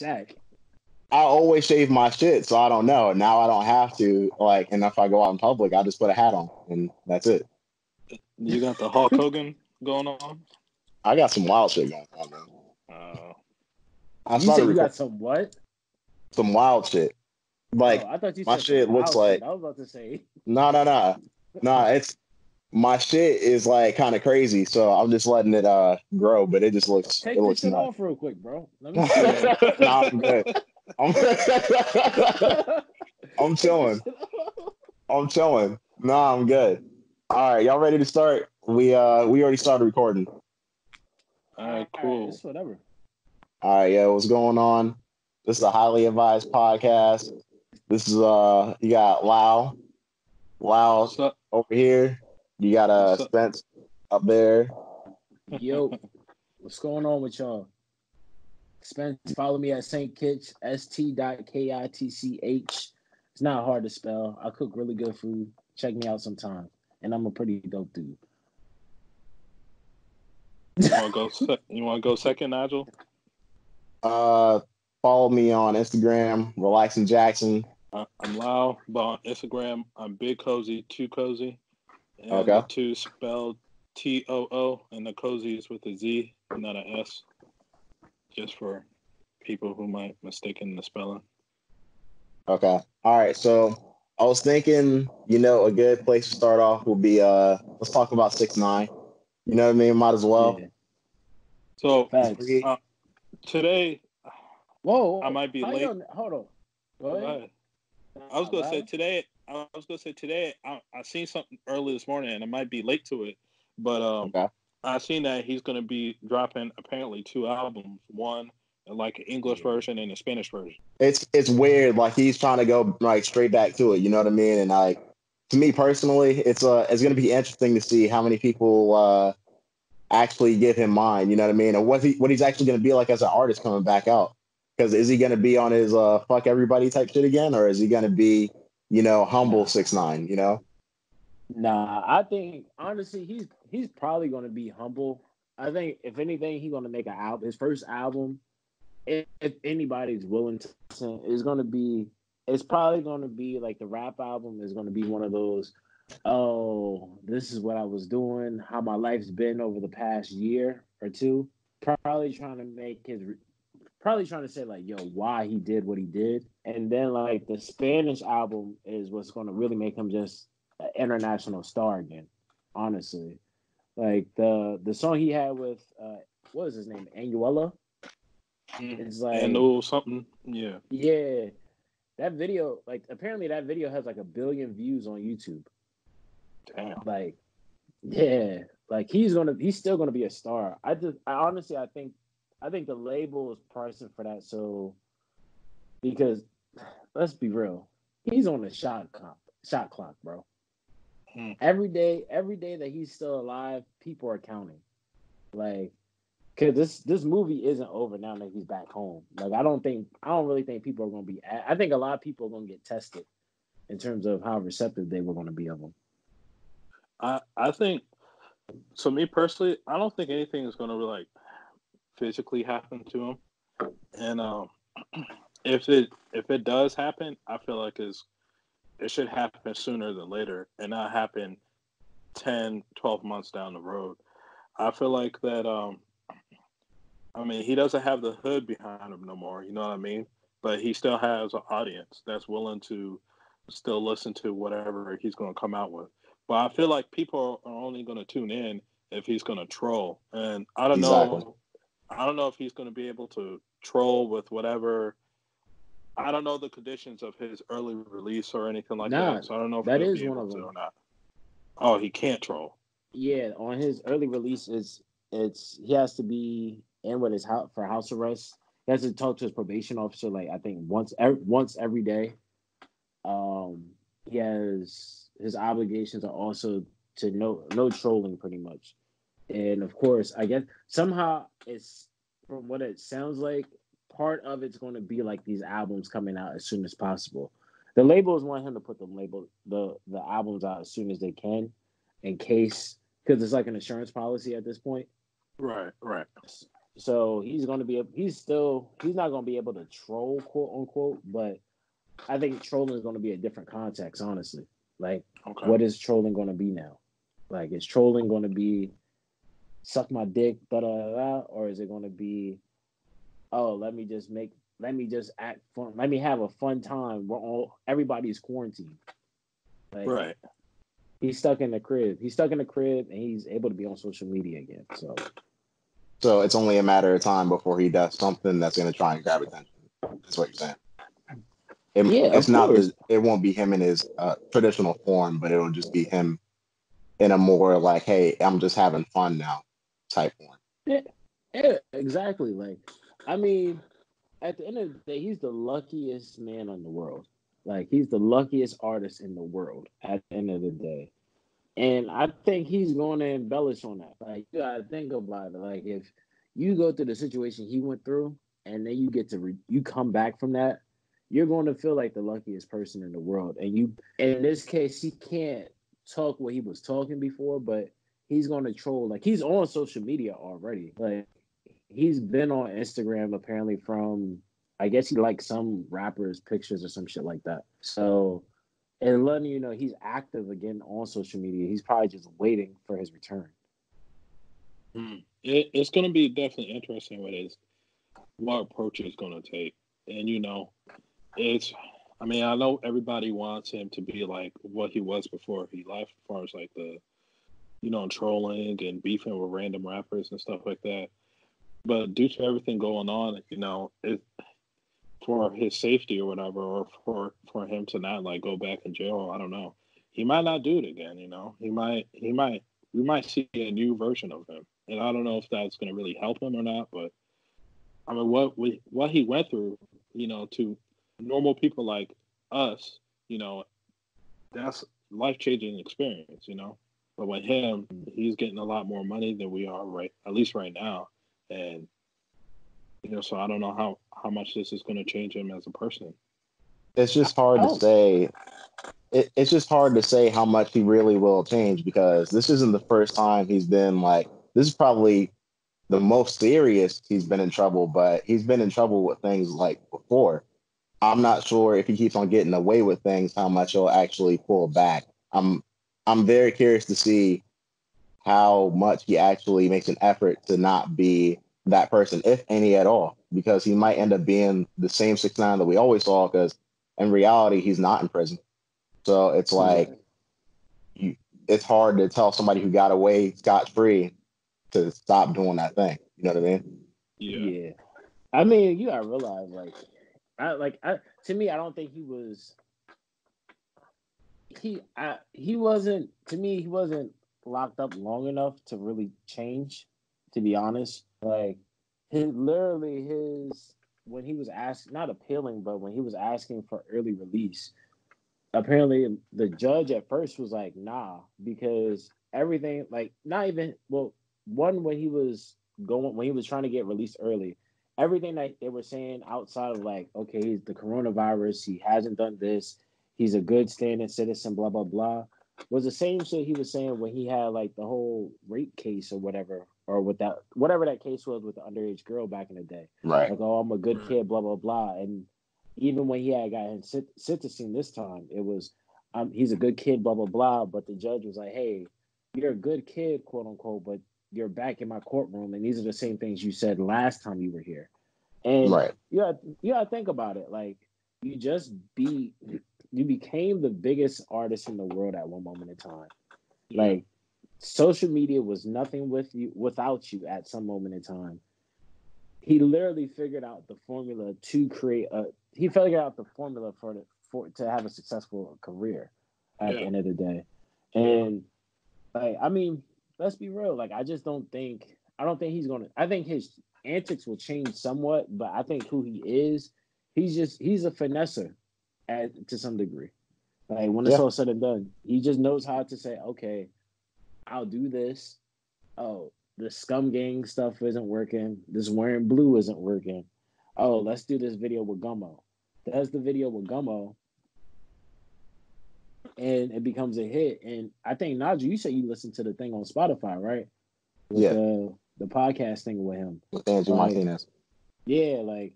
Shaq. I always shave my shit, so I don't know. Now I don't have to. Like, and if I go out in public, I just put a hat on, and that's it. You got the Hulk Hogan going on. I got some wild shit going on, man. Uh, I You started said you got some what? some wild shit. Like, oh, I thought you my said shit looks wild like- I was about to say. no, no, no, no. It's my shit is like kind of crazy, so I'm just letting it uh grow. But it just looks Take it this looks shit nice. off real quick, bro. Let me see nah, I'm good. I'm, I'm chilling. I'm chilling. Nah, I'm good. All right, y'all ready to start? We uh we already started recording. all right, cool. It's whatever. All right, yeah, what's going on? This is a highly advised podcast. This is uh you got Lao, Lao over here. You got uh Spence up there. Yo, what's going on with y'all? Spence, follow me at St. Kitch, st dot k i t c h. It's not hard to spell. I cook really good food. Check me out sometime. And I'm a pretty dope dude. You want to go? Se- you want to go second, Nigel? Uh follow me on Instagram, Relaxing Jackson. Uh, I'm Lao, but on Instagram, I'm Big Cozy, Too Cozy. And Okay. The two spelled T O O, and the cozy is with a Z, not an S. Just for people who might mistaken the spelling. Okay. All right. So I was thinking, you know, a good place to start off would be uh let's talk about six nine. You know what I mean? Might as well. Yeah. So uh, today, Whoa, I might be late. you- Hold on. Go Go ahead. ahead. I was gonna say today. I was gonna say today. I, I seen something early this morning, and I might be late to it, but um, Okay. I seen that he's gonna be dropping apparently two albums. One like an English version and a Spanish version. It's it's weird. Like he's trying to go like straight back to it. You know what I mean? And like to me personally, it's uh it's gonna be interesting to see how many people uh actually give him mine. You know what I mean? And what he what he's actually gonna be like as an artist coming back out. Because is he gonna be on his uh fuck everybody type shit again, or is he gonna be you know humble six nine? You know? Nah, I think honestly he's he's probably gonna be humble. I think if anything, he's gonna make an album. His first album, if, if anybody's willing to listen, is gonna be. It's probably gonna be like the rap album is gonna be one of those. Oh, this is what I was doing. How my life's been over the past year or two. Probably trying to make his. Probably trying to say like, yo, why he did what he did, and then like the Spanish album is what's gonna really make him just an international star again. Honestly, like the the song he had with uh, what was his name, Anuela. It's like and no something. Yeah. yeah, that video like apparently that video has like a billion views on YouTube. Damn. Like, yeah, like he's gonna he's still gonna be a star. I just I honestly I think I think the label is pricing for that so because let's be real, he's on the shot clock shot clock, bro. Hmm. Every day, every day that he's still alive, people are counting. Like, cause this this movie isn't over now that he's back home. Like, I don't think I don't really think people are gonna be. I think a lot of people are gonna get tested in terms of how receptive they were gonna be of him. I I think so. Me personally, I don't think anything is gonna like physically happen to him. And um, if it if it does happen, I feel like it's it should happen sooner than later, and not happen 10, 12 months down the road. I feel like that. Um, I mean, he doesn't have the hood behind him no more. You know what I mean? But he still has an audience that's willing to still listen to whatever he's going to come out with. But I feel like people are only going to tune in if he's going to troll, and I don't Exactly. know. I don't know if he's going to be able to troll with whatever. I don't know the conditions of his early release or anything like Nah, that, so I don't know if that is be one able of them. or not. Oh, he can't troll. Yeah, on his early release, it's it's he has to be in with his house for house arrest. He has to talk to his probation officer like I think once every, once every day. Um, he has his obligations are also to no no trolling pretty much, and of course I guess somehow it's from what it sounds like part of it's going to be like these albums coming out as soon as possible. The labels want him to put the label the the albums out as soon as they can, in case because it's like an insurance policy at this point. Right, right. So he's going to be. He's still. He's not going to be able to troll, quote unquote. But I think trolling is going to be a different context. Honestly, like okay. what is trolling going to be now? Like is trolling going to be suck my dick, da da da, or is it going to be, oh, let me just make, let me just act fun, let me have a fun time. We're all everybody's quarantined. Like, right. He's stuck in the crib. He's stuck in the crib, and he's able to be on social media again. So. So it's only a matter of time before he does something that's going to try and grab attention. That's what you're saying. It, yeah, it's not. it won't be him in his uh, traditional form, but it'll just be him in a more like, "Hey, I'm just having fun now." Type one. Yeah, yeah, exactly. Like, I mean, at the end of the day, he's the luckiest man in the world. Like, he's the luckiest artist in the world at the end of the day. And I think he's going to embellish on that. Like, you gotta think about it. Like, if you go through the situation he went through, and then you get to re- you come back from that, you're going to feel like the luckiest person in the world. And you, in this case, he can't talk what he was talking before, but he's going to troll. Like he's on social media already. Like he's been on Instagram apparently from I guess he likes some rappers' pictures or some shit like that. So and letting you know he's active again on social media. He's probably just waiting for his return. Hmm. It, it's going to be definitely interesting what his what approach is going to take, and you know, it's. I mean, I know everybody wants him to be like what he was before he left, as far as like the you know, trolling and beefing with random rappers and stuff like that. But due to everything going on, you know, it for his safety or whatever, or for for him to not like go back in jail, I don't know. He might not do it again. You know, he might he might we might see a new version of him, and I don't know if that's going to really help him or not. But I mean, what we what he went through, you know, to normal people like us, you know, that's life changing experience. You know, but with him, mm. he's getting a lot more money than we are right, at least right now. And you know, so I don't know how how much this is going to change him as a person. It's just hard to oh. say. It, it's just hard to say how much he really will change because this isn't the first time he's been like. This is probably the most serious he's been in trouble, but he's been in trouble with things like before. I'm not sure if he keeps on getting away with things, how much he'll actually pull back. I'm I'm very curious to see how much he actually makes an effort to not be that person, if any at all, because he might end up being the same six nine that we always saw. Because in reality, he's not in prison, so it's like you, it's hard to tell somebody who got away scot free to stop doing that thing. You know what I mean? Yeah. Yeah. I mean, you gotta realize, like, I like, I to me, I don't think he was he I, he wasn't to me he wasn't locked up long enough to really change to be honest. Like his literally his when he was asked not appealing but when he was asking for early release apparently the judge at first was like nah because everything like not even well one when he was going when he was trying to get released early everything that they were saying outside of like okay he's the coronavirus he hasn't done this he's a good standing citizen, blah blah blah, was the same shit he was saying when he had like the whole rape case or whatever, or with that whatever that case was with the underage girl back in the day. Right. Like, oh, I'm a good kid, blah blah blah, and even when he had gotten sentencing this time, it was, um, he's a good kid, blah blah blah. But the judge was like, hey, you're a good kid, quote unquote, but you're back in my courtroom, and these are the same things you said last time you were here. And right. you got you got to think about it. Like you just beat you became the biggest artist in the world at one moment in time. Like social media was nothing with you without you at some moment in time. He literally figured out the formula to create a he figured out the formula for the for to have a successful career at yeah. the end of the day. And like I mean, let's be real. Like I just don't think I don't think he's gonna I think his antics will change somewhat, but I think who he is, he's just he's a finesser at to some degree. Like when it's yeah. all said and done, he just knows how to say, okay, I'll do this. Oh, the scum gang stuff isn't working. This wearing blue isn't working. Oh, let's do this video with Gummo. Does the video with Gummo, and it becomes a hit. And I think Najee, you said you listened to the thing on Spotify, right? With, yeah. Uh, the podcast thing with him with Angie Like, Martinez. yeah, like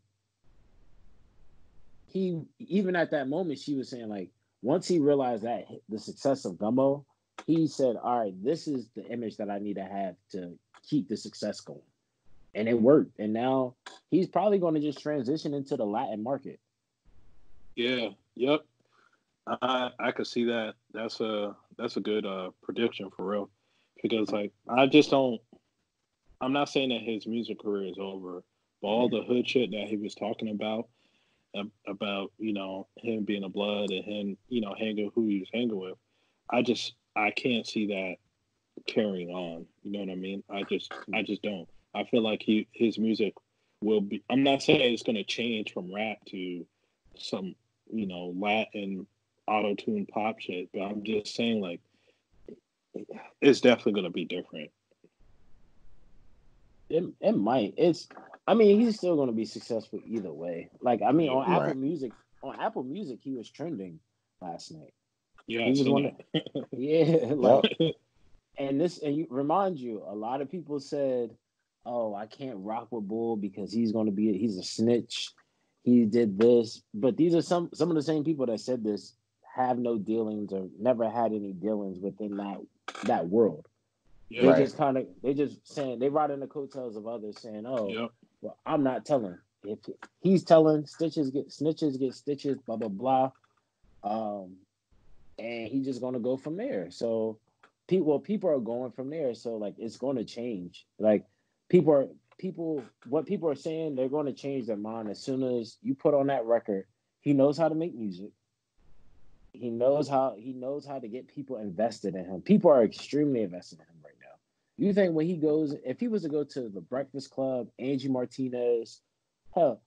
he even at that moment she was saying like once he realized that the success of Gummo, he said, "All right, this is the image that I need to have to keep the success going," and it worked. And now he's probably going to just transition into the Latin market. Yeah. Yep. I I could see that. That's a that's a good uh prediction for real. Because like I just don't I'm not saying that his music career is over, but all the hood shit that he was talking about ab- about, you know, him being a blood and him, you know, hanging who he was hanging with, I just I can't see that carrying on. You know what I mean? I just I just don't. I feel like he his music will be I'm not saying it's gonna change from rap to some, you know, Latin auto tune pop shit, but I'm just saying like it's definitely gonna be different. It, it might. It's. I mean, he's still going to be successful either way. Like, I mean, on Right. Apple Music, on Apple Music, he was trending last night. Yeah, He was one that. Yeah, like, and this, and you remind you, a lot of people said, "Oh, I can't rock with Bull because he's going to be, he's a snitch. He did this." But these are some some of the same people that said this have no dealings or never had any dealings within that that world. Yeah, They Right. just kind of they just saying they ride in the coattails of others saying, "Oh, Yep. Well, I'm not telling. If he's telling, stitches get snitches get stitches, blah blah blah." Um, and he's just gonna go from there. So, people people are going from there. So like it's to change. Like people are people what people are saying they're to change their mind as soon as you put on that record. He knows how to make music. He knows how he knows how to get people invested in him. People are extremely invested in him. You think when he goes, if he was to go to the Breakfast Club, Angie Martinez, hell,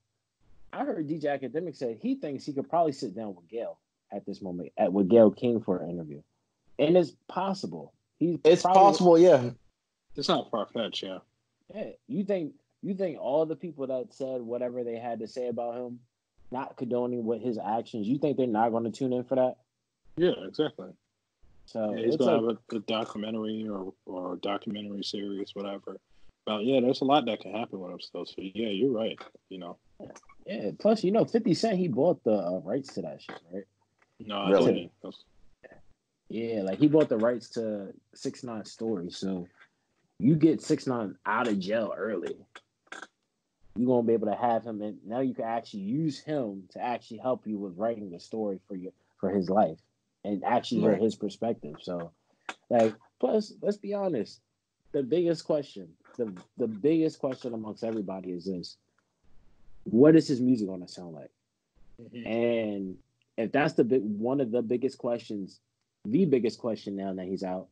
I heard DJ Akademiks say he thinks he could probably sit down with Gayle at this moment, at with Gayle King for an interview, and it's possible. He's It's probably- possible, yeah. It's not far fetched, yeah. Yeah, you think you think all the people that said whatever they had to say about him, not condoning what his actions, you think they're not going to tune in for that? Yeah, exactly. So Yeah, he's it's gonna like, have a, a documentary or or documentary series, whatever. But yeah, there's a lot that can happen with him still. So yeah, you're right. You know, yeah. Plus, you know, Fifty Cent he bought the uh, rights to that shit, right? no, I Really? didn't. Yeah, like he bought the rights to Six Nine story. So you get Six Nine out of jail early. You're gonna be able to have him and now you can actually use him to actually help you with writing the story for you for his life and actually hear Right. his perspective. So like plus let's be honest, the biggest question, the the biggest question amongst everybody is this. What is his music gonna sound like? Mhm. And if that's the big one of the biggest questions, the biggest question now that he's out,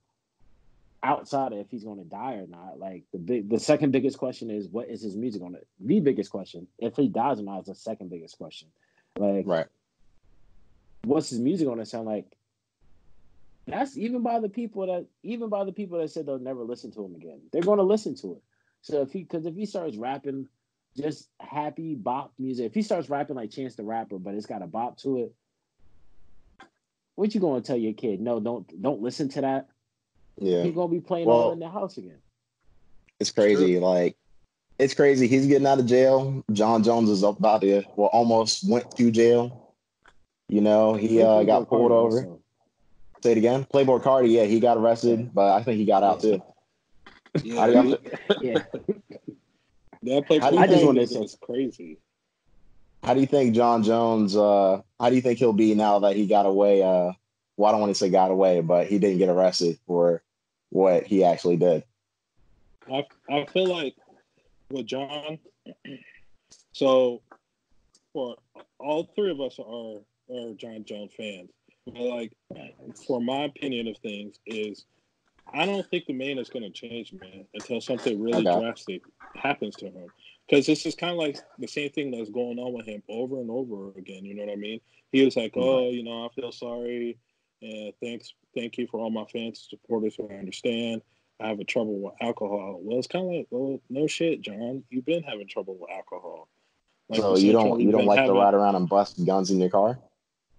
outside of if he's going to die or not, like the big, the second biggest question is what is his music on it? The biggest question, if he dies or not, is the second biggest question. Like, Right. what's his music going to sound like? That's even by the people that, even by the people that said they'll never listen to him again. They're going to listen to it. So if he, because if he starts rapping just happy bop music, if he starts rapping like Chance the Rapper, but it's got a bop to it, what you going to tell your kid? No, don't don't listen to that. Yeah. He's going to be playing all in the house again. It's crazy. Like, it's crazy. He's getting out of jail. Jon Jones is about to, well, almost went to jail. You know, he uh, got pulled over. Say it again. Playboy Cardi, yeah, he got arrested, but I think he got out too. How do y'all, Yeah, That play How do you I just think- wanna say- is crazy. how do you think Jon Jones? Uh, how do you think he'll be now that he got away? Uh, well, I don't want to say got away, but he didn't get arrested for what he actually did. I I feel like with Jon. So, for all three of us are are Jon Jones fans. But like, for my opinion of things is, I don't think the man is going to change, man, until something really Okay. drastic happens to him. Because this is kind of like the same thing that's going on with him over and over again. You know what I mean? He was like, "Oh, you know, I feel sorry, and thanks, thank you for all my fans and supporters who understand." I have a trouble with alcohol. Well, it's kind of like, well, no shit, Jon. You've been having trouble with alcohol. Like so you don't you don't like to ride around and bust guns in your car?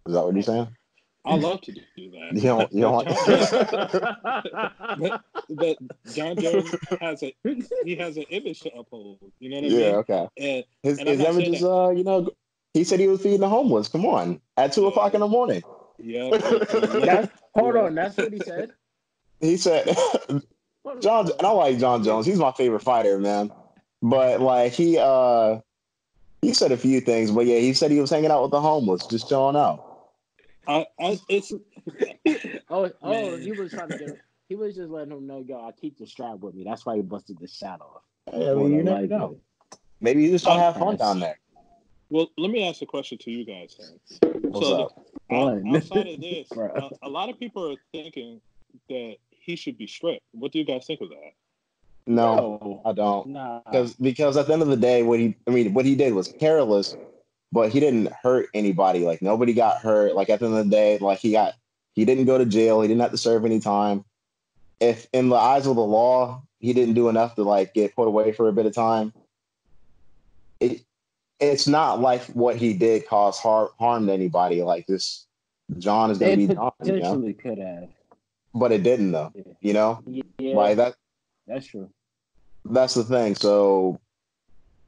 Is that what you're saying? I love to do that. You don't, you don't but, but Jon Jones has a he has an image to uphold. You know what I yeah, mean? Yeah, okay. And His, And his image is, uh, you know, he said he was feeding the homeless. Come on, at two Yeah. o'clock in the morning. yeah, hold on, that's what he said. He said, Jon, and I like Jon Jones. He's my favorite fighter, man. But like he, uh, he said a few things. But yeah, he said he was hanging out with the homeless, just chilling out. I, I, it's Oh, oh, Man. he was trying to get. He was just letting him know, yo, I keep the strap with me. That's why he busted the shot off. Hey, I mean, you never know. it. Maybe he's just don't have fun down there. well. Let me ask a question to you guys. Then. What's So, up? out- outside of this, uh, a, a lot of people are thinking that he should be stripped. What do you guys think of that? No, I don't. nah. Because because at the end of the day, what he I mean, what he did was careless, but he didn't hurt anybody. Like nobody got hurt. Like at the end of the day, like he got he didn't go to jail. He didn't have to serve any time. If in the eyes of the law, he didn't do enough to like get put away for a bit of time. It it's not like what he did caused har- harm to anybody. Like this, Jon is going to be Jon, you know? potentially could have. but it didn't though. Yeah. You know, Yeah, like that. that's true. That's the thing. So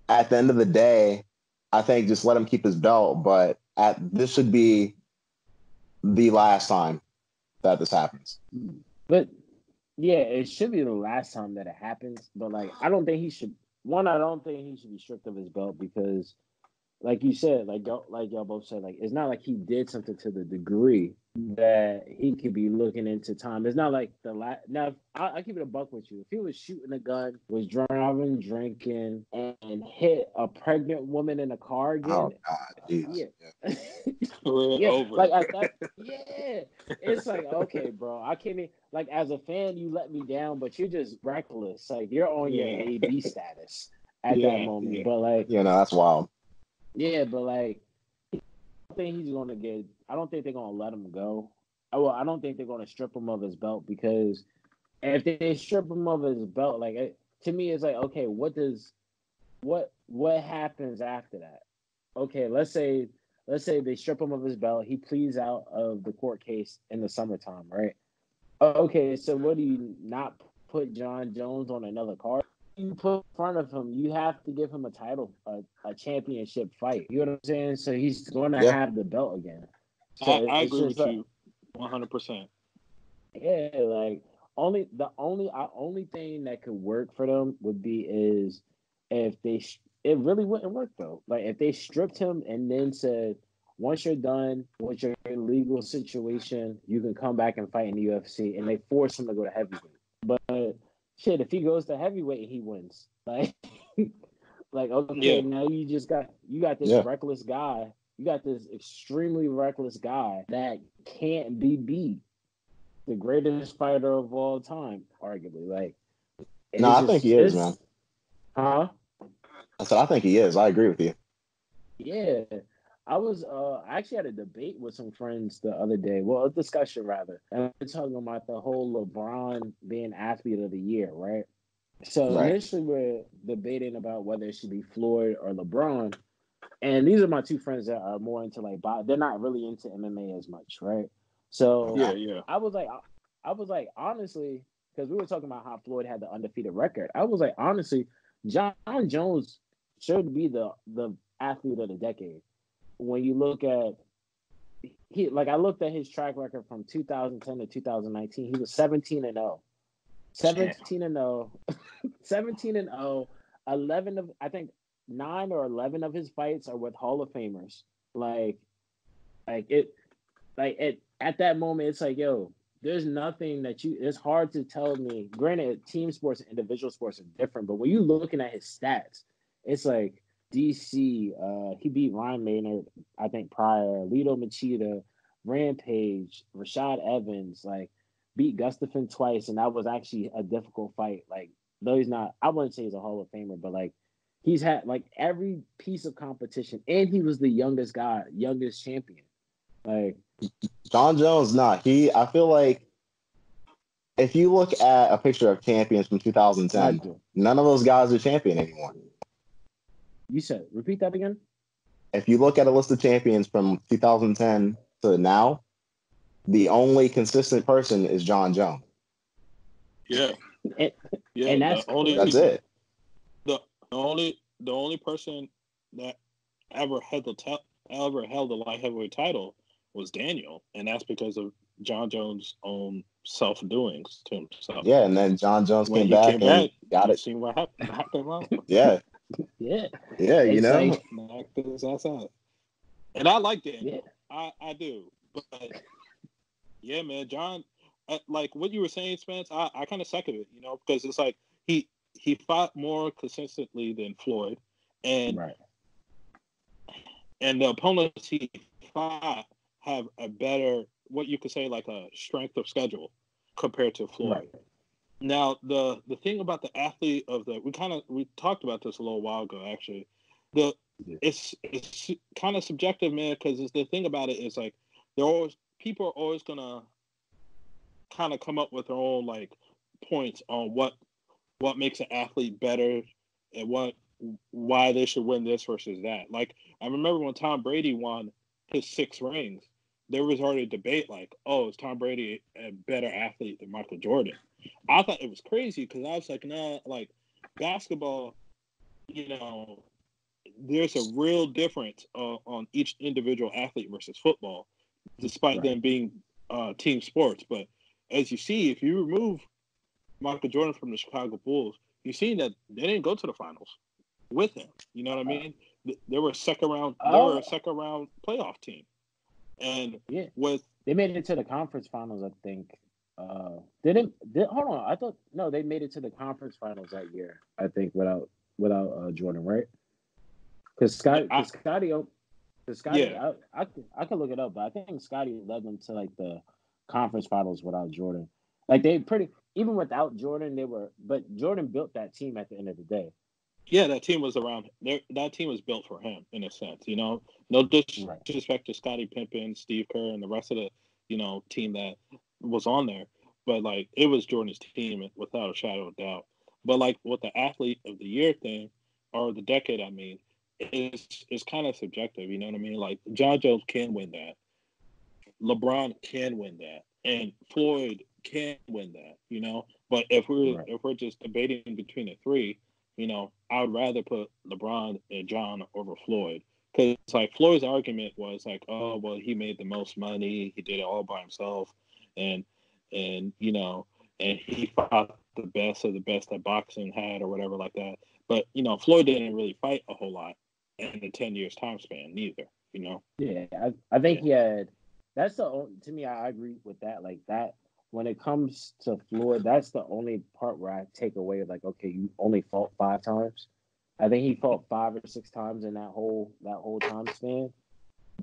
at the end of the day, I think just let him keep his belt. But at this should be the last time that this happens. But yeah, it should be the last time that it happens. But like, I don't think he should. One, I don't think he should be stripped of his belt because, like you said, like like y'all both said, like it's not like he did something to the degree that he could be looking into time. It's not like the last. Now, I, I keep it a buck with you. If he was shooting a gun, was driving, drinking, and hit a pregnant woman in a car oh, again, Oh God, Jesus. Yeah. We're yeah, like at that, yeah, it's like okay, bro. I can't even like as a fan, you let me down, but you're just reckless. Like you're on your Yeah. AB status at Yeah, that moment. yeah. But like, You know that's wild. yeah, but like, I don't think he's gonna get. I don't think they're gonna let him go. I, well, I don't think they're gonna strip him of his belt because if they strip him of his belt, like it, to me, it's like okay, what does what what happens after that? Okay, let's say let's say they strip him of his belt. He pleads out of the court case in the summertime, right? Okay, so what do you not put Jon Jones on another card? You put in front of him, you have to give him a title, a, a championship fight. You know what I'm saying? So he's going to Yeah. have the belt again. So I, I agree with like- you, one hundred percent. Yeah, like only the only uh, only thing that could work for them would be is if they sh- it really wouldn't work though. Like if they stripped him and then said once you're done with your legal situation, you can come back and fight in the UFC, and they force him to go to heavyweight. But shit, if he goes to heavyweight, he wins. Like, like okay, Yeah. now you just got you got this Yeah. reckless guy. You got this extremely reckless guy that can't be beat the greatest fighter of all time, arguably. Like, No, I think he is, man. Huh? I said I think he is. I agree with you. Yeah. I was uh I actually had a debate with some friends the other day. Well, a discussion rather. And we're talking about the whole LeBron being athlete of the year, right? So Right. initially we're debating about whether it should be Floyd or LeBron. And these are my two friends that are more into like they're not really into MMA as much, right? So Yeah, yeah. I was like, I was like, honestly, because we were talking about how Floyd had the undefeated record. I was like, honestly, Jon Jones should be the the athlete of the decade. When you look at he, like I looked at his track record from 2010 to 2019. He was 17 and 0, 17 and 0, 17 and 0. 11 of I think nine or 11 of his fights are with Hall of Famers. Like, like it, like it at that moment, it's like, yo, there's nothing that you. It's hard to tell me. Granted, team sports and individual sports are different, but when you're looking at his stats, it's like DC. Uh, he beat Ryan Maynard, I think prior. Lyoto Machida, Rampage, Rashad Evans, like beat Gustafsson twice, and that was actually a difficult fight. Like, though he's not, I wouldn't say he's a Hall of Famer, but like he's had like every piece of competition, and he was the youngest guy, youngest champion. Like, Jon Jones, not he. I feel like if you look at a picture of champions from 2010, none of those guys are champion anymore. You said repeat that again. If you look at a list of champions from 2010 to now, the only consistent person is Jon Jones. Yeah, And, yeah. and that's only That's it. the only the only person that ever had the t- ever held the light heavyweight title was Daniel, and that's because of Jon Jones' own self doings to himself. Yeah, and then Jon Jones When came back came and back, got it. seen what happened? happened last month? Yeah, yeah, yeah, you know. like- Knocked his ass out. And I like Daniel. yeah. I, I do. But yeah, man, Jon, uh, like what you were saying, Spence, I, I kind of second it, you know, because it's like he he fought more consistently than Floyd, and Right. and the opponents he fought have a better, what you could say, like a strength of schedule compared to Floyd. Right. Now, the the thing about the athlete of the we kind of we talked about this a little while ago, actually. The Yeah. it's it's kind of subjective, man, because the thing about it is like they're always people are always gonna kind of come up with their own like points on what what makes an athlete better and what why they should win this versus that. Like I remember when Tom Brady won his six rings, there was already a debate like, oh, is Tom Brady a better athlete than Michael Jordan? I thought it was crazy because I was like, no, like basketball, you know, there's a real difference uh, on each individual athlete versus football, despite Right. them being uh, team sports. But as you see, if you remove Michael Jordan from the Chicago Bulls, you see that they didn't go to the finals with him. You know what I mean? Th- They were a second round. They were Oh. a second round playoff team, and Yeah. with They made it to the conference finals, I think. Uh, didn't did, hold on? I thought no, they made it to the conference finals that year. I think without without uh, Jordan, right? Because Scottie, I- Scottie, cause Scottie, Yeah. I, I I could look it up, but I think Scottie led them to like the conference finals without Jordan. Like they pretty even without Jordan, they were. But Jordan built that team at the end of the day. Yeah, that team was around. there- That team was built for him in a sense. You know, no dis- Right. disrespect to Scottie Pippen, Steve Kerr, and the rest of the you know team that was on there, but like it was Jordan's team without a shadow of doubt. But like with the athlete of the year thing, or the decade, I mean, is is kind of subjective. You know what I mean? Like Jon Jones can win that, LeBron can win that, and Floyd can win that. You know, but if we're Right. if we're just debating between the three, you know, I would rather put LeBron and Jon over Floyd. Because like Floyd's argument was like, oh well, he made the most money, he did it all by himself, and and you know, and he fought the best of the best that boxing had or whatever like that. But you know, Floyd didn't really fight a whole lot in the ten years time span neither. You know, Yeah, I, I think he had. That's the only, to me. I agree with that. Like that, when it comes to Floyd, that's the only part where I take away. Like, okay, you only fought five times. I think he fought five or six times in that whole that whole time span.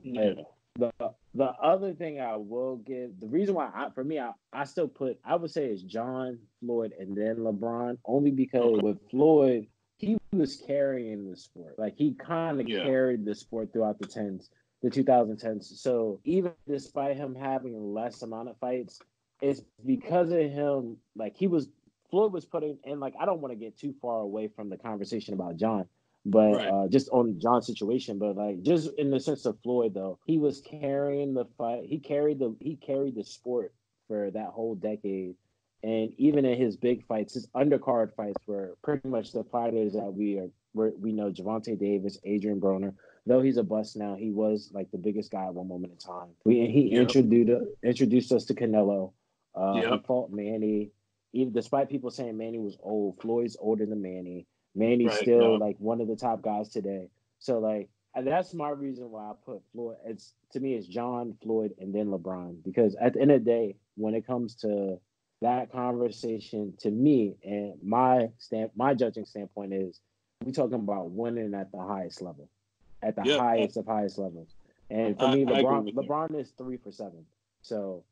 yeah, The the other thing I will give the reason why I for me I, I still put I would say is Jon Floyd and then LeBron only because with Floyd he was carrying the sport like he kind of Yeah. carried the sport throughout the tens the 2010s so even despite him having less amount of fights it's because of him like he was Floyd was putting in like I don't want to get too far away from the conversation about Jon but Right. uh, just on Jon's situation. But like just in the sense of Floyd, though, he was carrying the fight. He carried the he carried the sport for that whole decade. And even in his big fights, his undercard fights were pretty much the fighters that we are we're, we know Gervonta Davis, Adrian Broner. Though he's a bust now, he was like the biggest guy at one moment in time. We and he Yep. introduced introduced us to Canelo. Uh, He Yep. fought Manny. Even despite people saying Manny was old, Floyd's older than Manny. Manny's Right, still like one of the top guys today. So like that's my reason why I put Floyd. It's to me, it's Jon Floyd and then LeBron because at the end of the day, when it comes to that conversation, to me and my stand, my judging standpoint is we talking about winning at the highest level, at the Yeah, highest of highest levels. And for I- me, LeBron you. LeBron is three for seven. So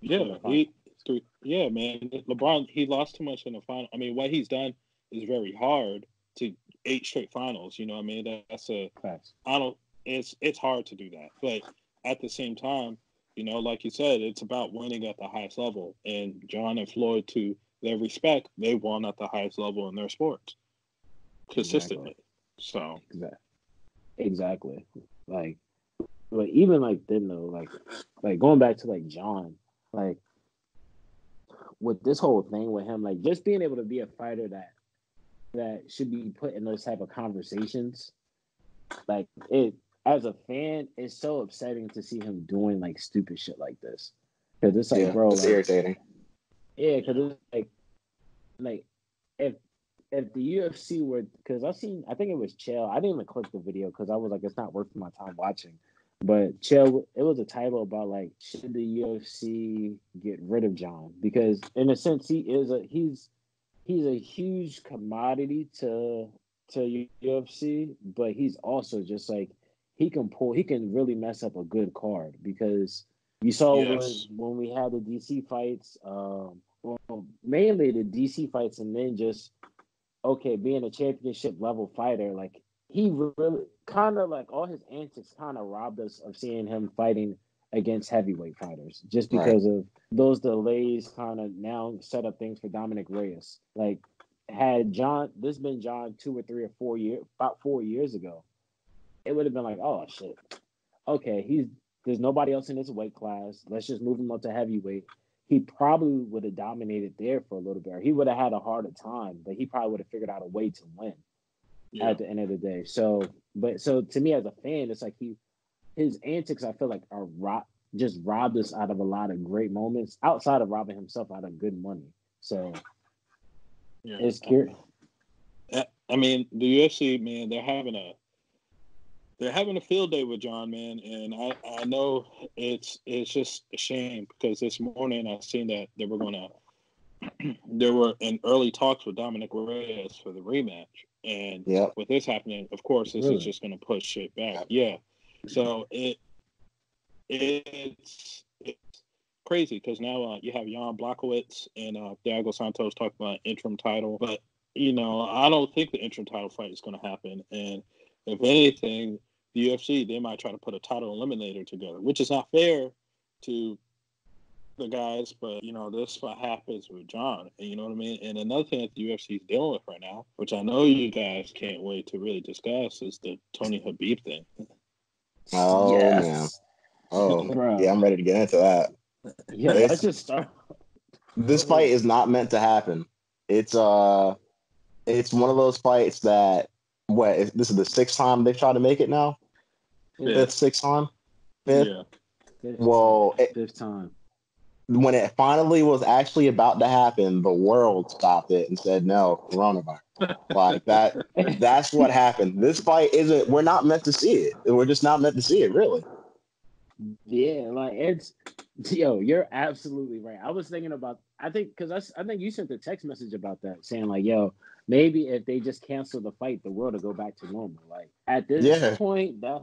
Yeah, he, three- yeah, man. LeBron, he lost too much in the final. I mean, what he's done is very hard to eight straight finals. You know, what I mean, That- that's a. facts. I don't. It's it's hard to do that, but at the same time, you know, like you said, it's about winning at the highest level. And Jon and Floyd, to their respect, they won at the highest level in their sports consistently. So Exactly. Exactly. Like, but even like then though, like like going back to like Jon, like with this whole thing with him, like just being able to be a fighter that that should be put in those type of conversations, like it as a fan, it's so upsetting to see him doing like stupid shit like this. Cause it's like, yeah, bro, it's like, irritating. yeah, because it's like, like if if the UFC were, because I seen, I think it was Chael. I didn't even click the video because I was like, it's not worth my time watching. But Chael, it was a title about like, should the UFC get rid of Jon Because in a sense, he is a he's he's a huge commodity to to UFC, but he's also just like he can pull, he can really mess up a good card because you saw Yes. when, when we had the DC fights, um, well, mainly the DC fights, and then just okay, being a championship level fighter, like he really kind of like all his antics kind of robbed us of seeing him fighting against heavyweight fighters just Right. because of those delays kind of now set up things for Dominick Reyes. Like had Jon this been Jon two or three or four years about four years ago, it would have been like, oh shit. Okay, he's there's nobody else in this weight class. Let's just move him up to heavyweight. He probably would have dominated there for a little bit. He would have had a harder time, but he probably would have figured out a way to win Yeah. at the end of the day. So, but so to me as a fan, it's like he, his antics, I feel like are ro- just robbed us out of a lot of great moments outside of robbing himself out of good money. So yeah. it's curious. I mean, the UFC, man, they're having a they're having a field day with Jon, man, and I, I know it's it's just a shame because this morning I seen that they were gonna there were in early talks with Dominick Reyes for the rematch, and Yep. with this happening, of course, this Really? is just gonna push shit back. Yeah, so it it's it's crazy because now uh, you have Jan Blachowicz and uh, Thiago Santos talking about interim title, but you know I don't think the interim title fight is going to happen. And if anything, the UFC they might try to put a title eliminator together, which is not fair to the guys. But you know this is what happens with Jon. And you know what I mean. And another thing that the UFC is dealing with right now, which I know you guys can't wait to really discuss, is the Tony Khabib thing. Oh Yes. man. Oh Bruh. yeah, I'm ready to get into that. Yeah, This- let's just start. This fight is not meant to happen. It's uh, it's one of those fights that what is, this is the sixth time they've tried to make it now. Yeah. Fifth, sixth time. Fifth. Yeah. Fifth Well, time. it- fifth time. When it finally was actually about to happen, the world stopped it and said no, coronavirus. like that. That's what happened. This fight isn't. We're not meant to see it. We're just not meant to see it. Really. Yeah, like it's yo, you're absolutely right. I was thinking about I think because I, I think you sent a text message about that saying like, yo, maybe if they just cancel the fight, the world will go back to normal. Like at this Yeah. point, that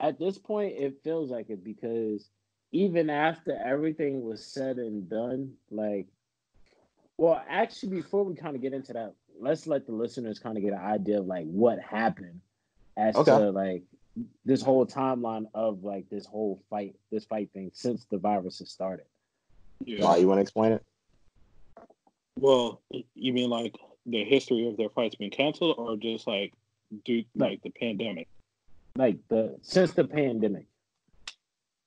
at this point, it feels like it because even after everything was said and done, like, well, actually, before we kind of get into that, let's let the listeners kind of get an idea of like what happened as Okay. to like this whole timeline of like this whole fight, this fight thing since the virus has started. Yeah. Why you want to explain it? Well, you mean like the history of their fights being canceled, or just like due like the pandemic? Like the since the pandemic.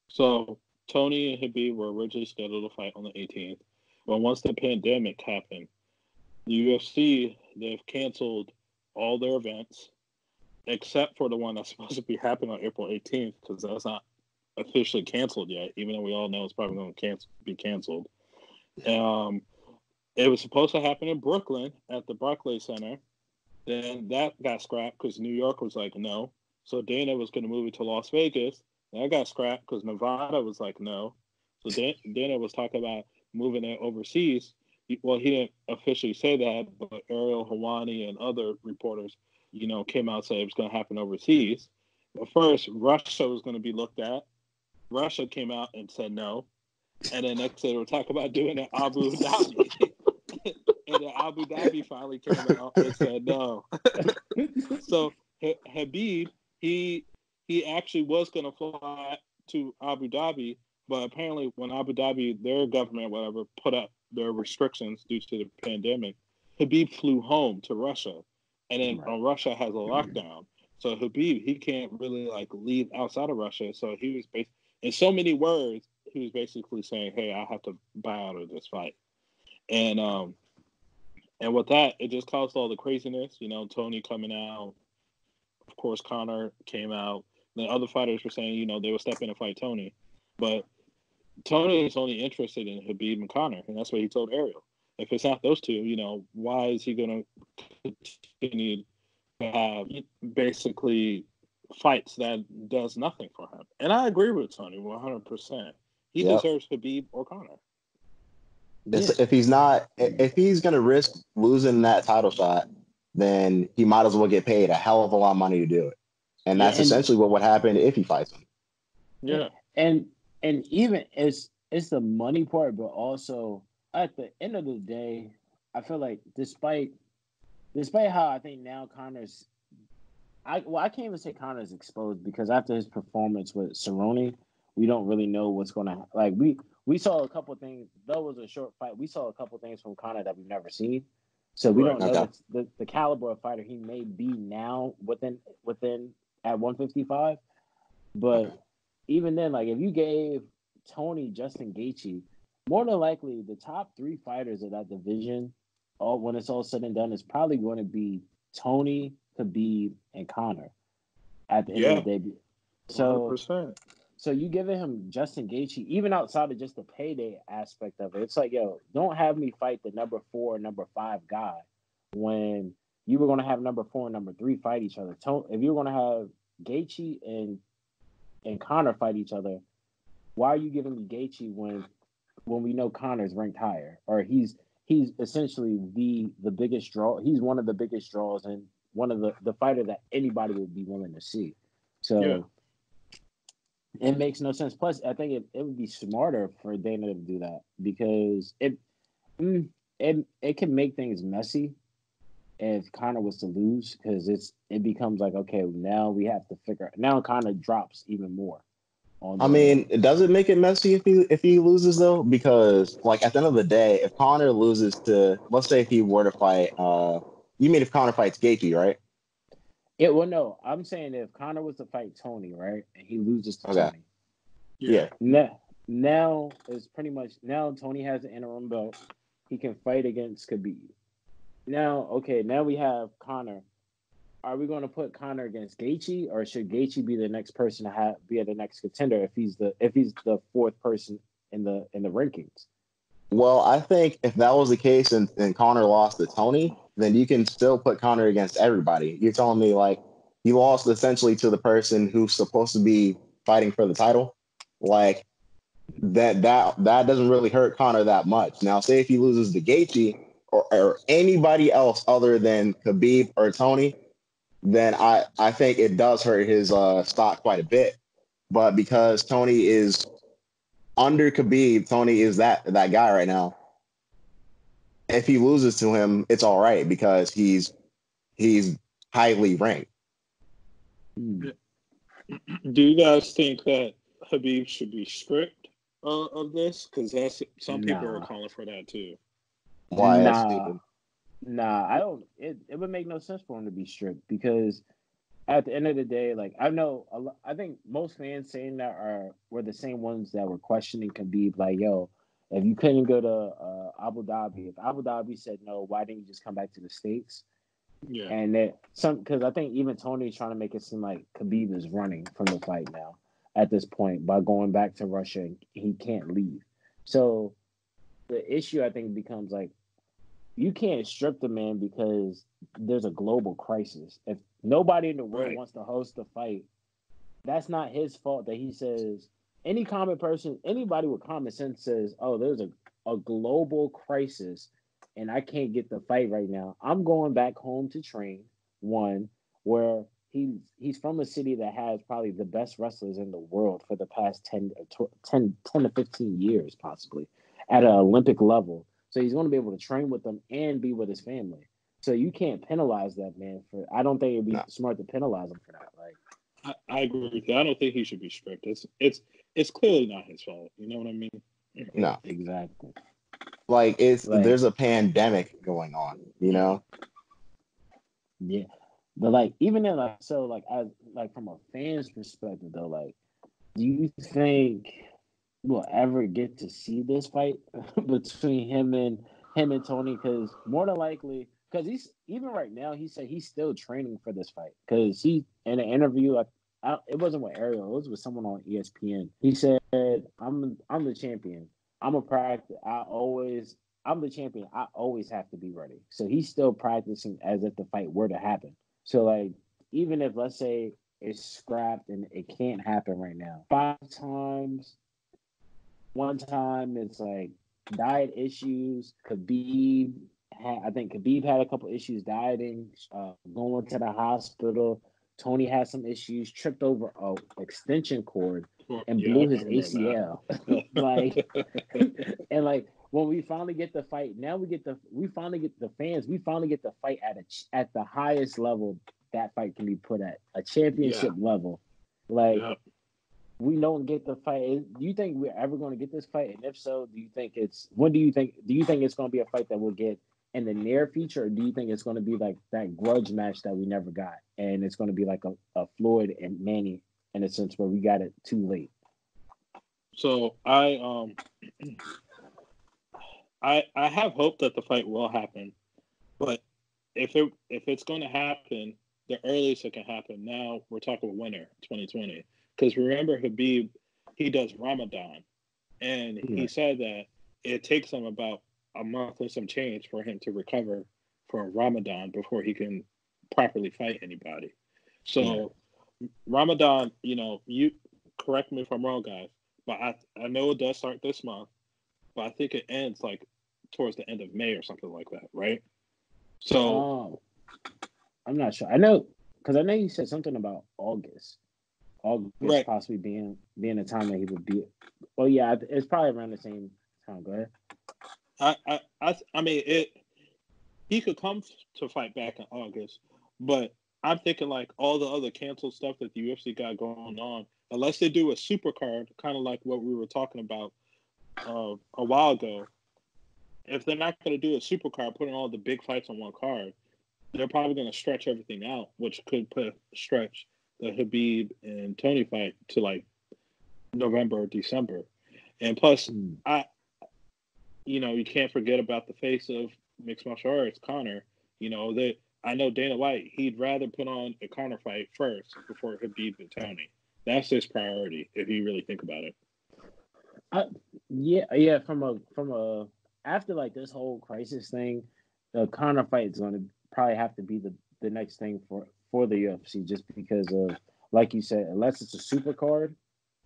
So Tony and Khabib were originally scheduled to fight on the 18th, but once the pandemic happened, the UFC they've canceled all their events except for the one that's supposed to be happening on April 18th because that's not officially canceled yet, even though we all know it's probably going to be canceled. Um, it was supposed to happen in Brooklyn at the Barclays Center. Then that got scrapped because New York was like, no. So Dana was going to move it to Las Vegas. That got scrapped because Nevada was like, no. So Dan- Dana was talking about moving it overseas. Well, he didn't officially say that, but Ariel Helwani and other reporters, you know, came out and said it was going to happen overseas. But first, Russia was going to be looked at. Russia came out and said no. And then next day, they were talking about doing it Abu Dhabi. and then Abu Dhabi finally came out and said no. so Ha- Khabib, he he actually was going to fly to Abu Dhabi, but apparently when Abu Dhabi, their government, whatever, put up their restrictions due to the pandemic, Khabib flew home to Russia, and then Right. Russia has a lockdown. So Khabib, he can't really like leave outside of Russia. So he was basically in so many words, he was basically saying, "Hey, I have to buy out of this fight," and um, and with that, it just caused all the craziness. You know, Tony coming out. Of course, Conor came out. The other fighters were saying, you know, they would step in and fight Tony, but Tony is only interested in Khabib and Conor, and that's what he told Ariel. If it's not those two, you know, why is he going to continue to have basically fights that does nothing for him? And I agree with Tony 100. percent He yep. deserves Khabib or Conor. Yeah. If he's not, if he's going to risk losing that title shot, then he might as well get paid a hell of a lot of money to do it. And that's yeah, and, essentially what would happen if he fights him. Yeah. And and even it's it's the money part, but also at the end of the day, I feel like despite despite how I think now Conor's I well, I can't even say Conor's exposed because after his performance with Cerrone, we don't really know what's gonna like we we saw a couple things. That was a short fight. We saw a couple things from Conor that we've never seen. So we right, don't know okay. the, the caliber of fighter he may be now within within at 155. But even then, like if you gave Tony Justin Gaethje, more than likely the top three fighters of that division, all when it's all said and done, is probably going to be Tony, Khabib, and Conor at the end yeah. of the day. So 100%. So you giving him Justin Gaethje, even outside of just the payday aspect of it, it's like, yo, don't have me fight the number four, number five guy when you were going to have number four and number three fight each other. If you were going to have Gaethje and and Conor fight each other, why are you giving me Gaethje when when we know Conor's ranked higher or he's he's essentially the the biggest draw. He's one of the biggest draws and one of the the fighter that anybody would be willing to see. So. Yeah it makes no sense. Plus, I think it, it would be smarter for Dana to do that because it mm, it it can make things messy if Conor was to lose because it's it becomes like okay now we have to figure now Conor drops even more. I mean, does it make it messy if he if he loses though? Because like at the end of the day, if Conor loses to let's say if he were to fight, uh, you mean if Conor fights Gaethje, right? Yeah, well, no, I'm saying if Conor was to fight Tony, right, and he loses to okay. Tony, yeah. Now, now is pretty much now Tony has an interim belt. He can fight against Khabib. Now, okay, now we have Conor. Are we going to put Conor against Gaethje, or should Gaethje be the next person to have be the next contender if he's the if he's the fourth person in the in the rankings? Well, I think if that was the case and, and Conor lost to Tony, then you can still put Conor against everybody. You're telling me like he lost essentially to the person who's supposed to be fighting for the title. Like that that that doesn't really hurt Conor that much. Now, say if he loses to Gaethje or, or anybody else other than Khabib or Tony, then I I think it does hurt his uh, stock quite a bit. But because Tony is under Khabib, Tony is that that guy right now if he loses to him, it's all right because he's he's highly ranked. Do you guys think that Khabib should be stripped uh, of this? Because that's some people nah. are calling for that too. Why? Nah, nah, I don't. It it would make no sense for him to be stripped because at the end of the day, like I know, I think most fans saying that are were the same ones that were questioning Khabib, like, yo, if you couldn't go to uh, Abu Dhabi, if Abu Dhabi said no, why didn't you just come back to the states? Yeah, and that some because I think even Tony's trying to make it seem like Khabib is running from the fight now at this point by going back to Russia and he can't leave. So the issue I think becomes like you can't strip the man because there's a global crisis. If nobody in the world right. wants to host the fight, that's not his fault that he says any common person, anybody with common sense says, "Oh, there's a a global crisis, and I can't get the fight right now. I'm going back home to train." One where he's he's from a city that has probably the best wrestlers in the world for the past 10, 10, 10 to 15 years possibly at an olympic level so he's going to be able to train with them and be with his family so you can't penalize that man for i don't think it'd be smart to penalize him for that like I, I, agree with you. I don't think he should be stripped. It's it's it's clearly not his fault. You know what I mean? No, exactly. Like it's like, there's a pandemic going on. You know? Yeah, but like even in like so like as like from a fan's perspective though, like do you think we'll ever get to see this fight between him and him and Tony? Because more than likely, because he's even right now, he said he's still training for this fight. Because he in an interview, I, I, it wasn't with Ariel, it was with someone on ESPN. He said, "I'm I'm the champion. I'm a practice. I always." I'm the champion. I always have to be ready. So he's still practicing as if the fight were to happen. So like even if let's say it's scrapped and it can't happen right now. Five times one time it's like diet issues. Khabib had, I think Khabib had a couple issues dieting, uh, going to the hospital. Tony had some issues, tripped over a extension cord and yeah, blew his ACL. like, and like when we finally get the fight, now we get the we finally get the fans. We finally get the fight at a at the highest level that fight can be put at a championship yeah. level. Like yeah. We don't get the fight. Do you think we're ever going to get this fight? And if so, do you think it's when do you think do you think it's going to be a fight that we'll get in the near future, or do you think it's going to be like that grudge match that we never got, and it's going to be like a, a Floyd and Manny in a sense where we got it too late? So I um I I have hope that the fight will happen, but if it if it's going to happen, the earliest it can happen now we're talking winter 2020 because remember Khabib, he does Ramadan, and he said that it takes him about a month or some change for him to recover from Ramadan before he can properly fight anybody. So yeah. Ramadan, you know, you correct me if I'm wrong, guys, but I I know it does start this month, but I think it ends like towards the end of May or something like that, right? So oh, I'm not sure. I know because I know you said something about August. August right. possibly being being the time that he would be. Well, yeah, it's probably around the same time. Go ahead. I I I, I mean it. He could come to fight back in August, but I'm thinking like all the other canceled stuff that the UFC got going on, unless they do a super card, kind of like what we were talking about uh, a while ago, if they're not going to do a super card, putting all the big fights on one card, they're probably going to stretch everything out, which could put stretch the Khabib and Tony fight to like November or December. And plus, mm. I, you know, you can't forget about the face of mixed martial arts, Conor. You know that I know Dana White. He'd rather put on a Conor fight first before Khabib and Tony. That's his priority if you really think about it. I, yeah, yeah. From a from a after like this whole crisis thing, the Conor fight is going to probably have to be the the next thing for for the UFC, just because of like you said, unless it's a super card.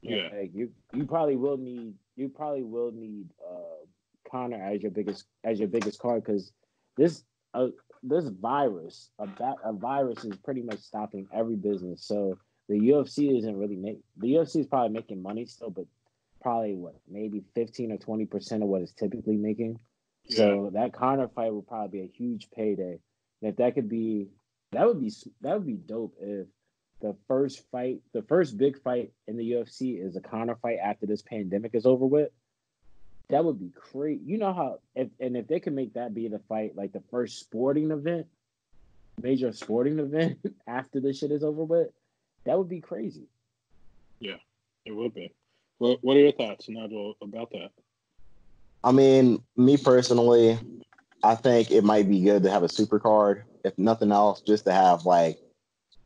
Yeah, like you you probably will need you probably will need uh Conor as your biggest as your biggest card because this uh, this virus a, a virus is pretty much stopping every business. So the UFC isn't really make the UFC is probably making money still, but probably what maybe 15 or 20 percent of what it's typically making. Yeah. So that Conor fight would probably be a huge payday. And if that could be, that would be that would be dope. If the first fight, the first big fight in the UFC is a Conor fight after this pandemic is over with. That would be great. You know how, if and if they can make that be the fight, like the first sporting event, major sporting event after this shit is over with, that would be crazy. Yeah, it would be. What What are your thoughts, Nigel, about that? I mean, me personally, I think it might be good to have a super card, if nothing else, just to have like,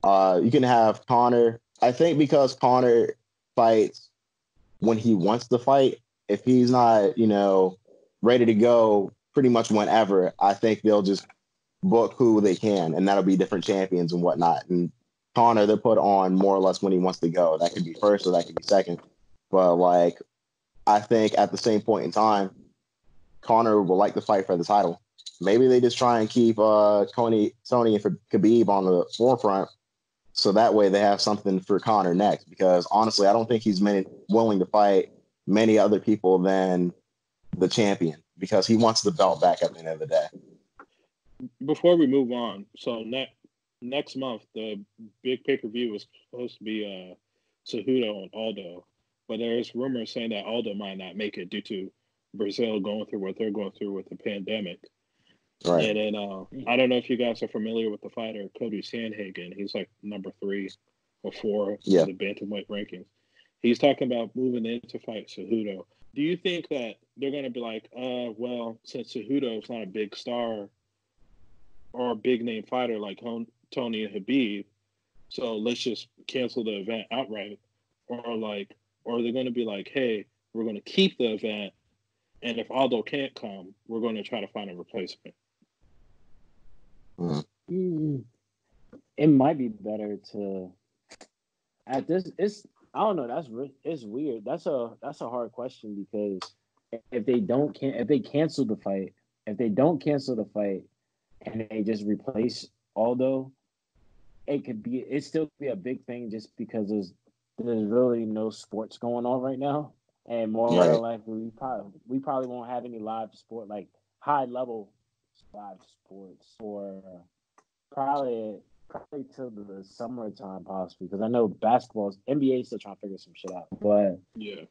uh, you can have Conor. I think because Conor fights when he wants to fight. If he's not, you know, ready to go, pretty much whenever, I think they'll just book who they can, and that'll be different champions and whatnot. And Conor, they'll put on more or less when he wants to go. That could be first or that could be second. But like, I think at the same point in time, Conor will like to fight for the title. Maybe they just try and keep uh, Tony, Tony and Khabib on the forefront, so that way they have something for Conor next. Because honestly, I don't think he's many, willing to fight many other people than the champion because he wants the belt back at the end of the day. Before we move on, so next next month the big pay per view was supposed to be uh, Cejudo and Aldo but there's rumors saying that Aldo might not make it due to Brazil going through what they're going through with the pandemic. Right. And then uh, I don't know if you guys are familiar with the fighter Cory Sandhagen. He's like number three or four yeah. in the bantamweight rankings. he's talking about moving in to fight Cejudo. Do you think that they're going to be like, uh, well, since Cejudo is not a big star or a big name fighter like Tony and Khabib, so let's just cancel the event outright, or like, or they're going to be like, hey, we're going to keep the event, and if Aldo can't come, we're going to try to find a replacement. Mm. It might be better to at this. It's I don't know. That's it's weird. That's a that's a hard question because if they don't can if they cancel the fight, if they don't cancel the fight, and they just replace Aldo, it could be it still be a big thing just because there's there's really no sports going on right now, and more right. likely we probably we probably won't have any live sport like high level live sports for probably probably till the summertime possibly because I know basketball's NBA still trying to figure some shit out. But yeah,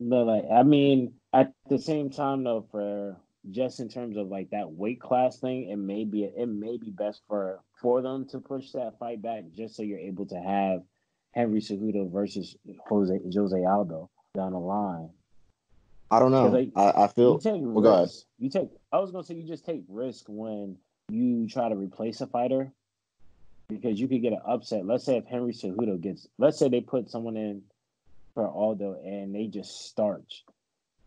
but like I mean, at the same time though, for just in terms of like that weight class thing, it may be it may be best for for them to push that fight back just so you're able to have Henry Cejudo versus Jose Jose Aldo down the line. I don't know. Like, I, I feel. You take well, risk. You take. I was gonna say you just take risk when you try to replace a fighter because you could get an upset. Let's say if Henry Cejudo gets, let's say they put someone in for Aldo and they just starch,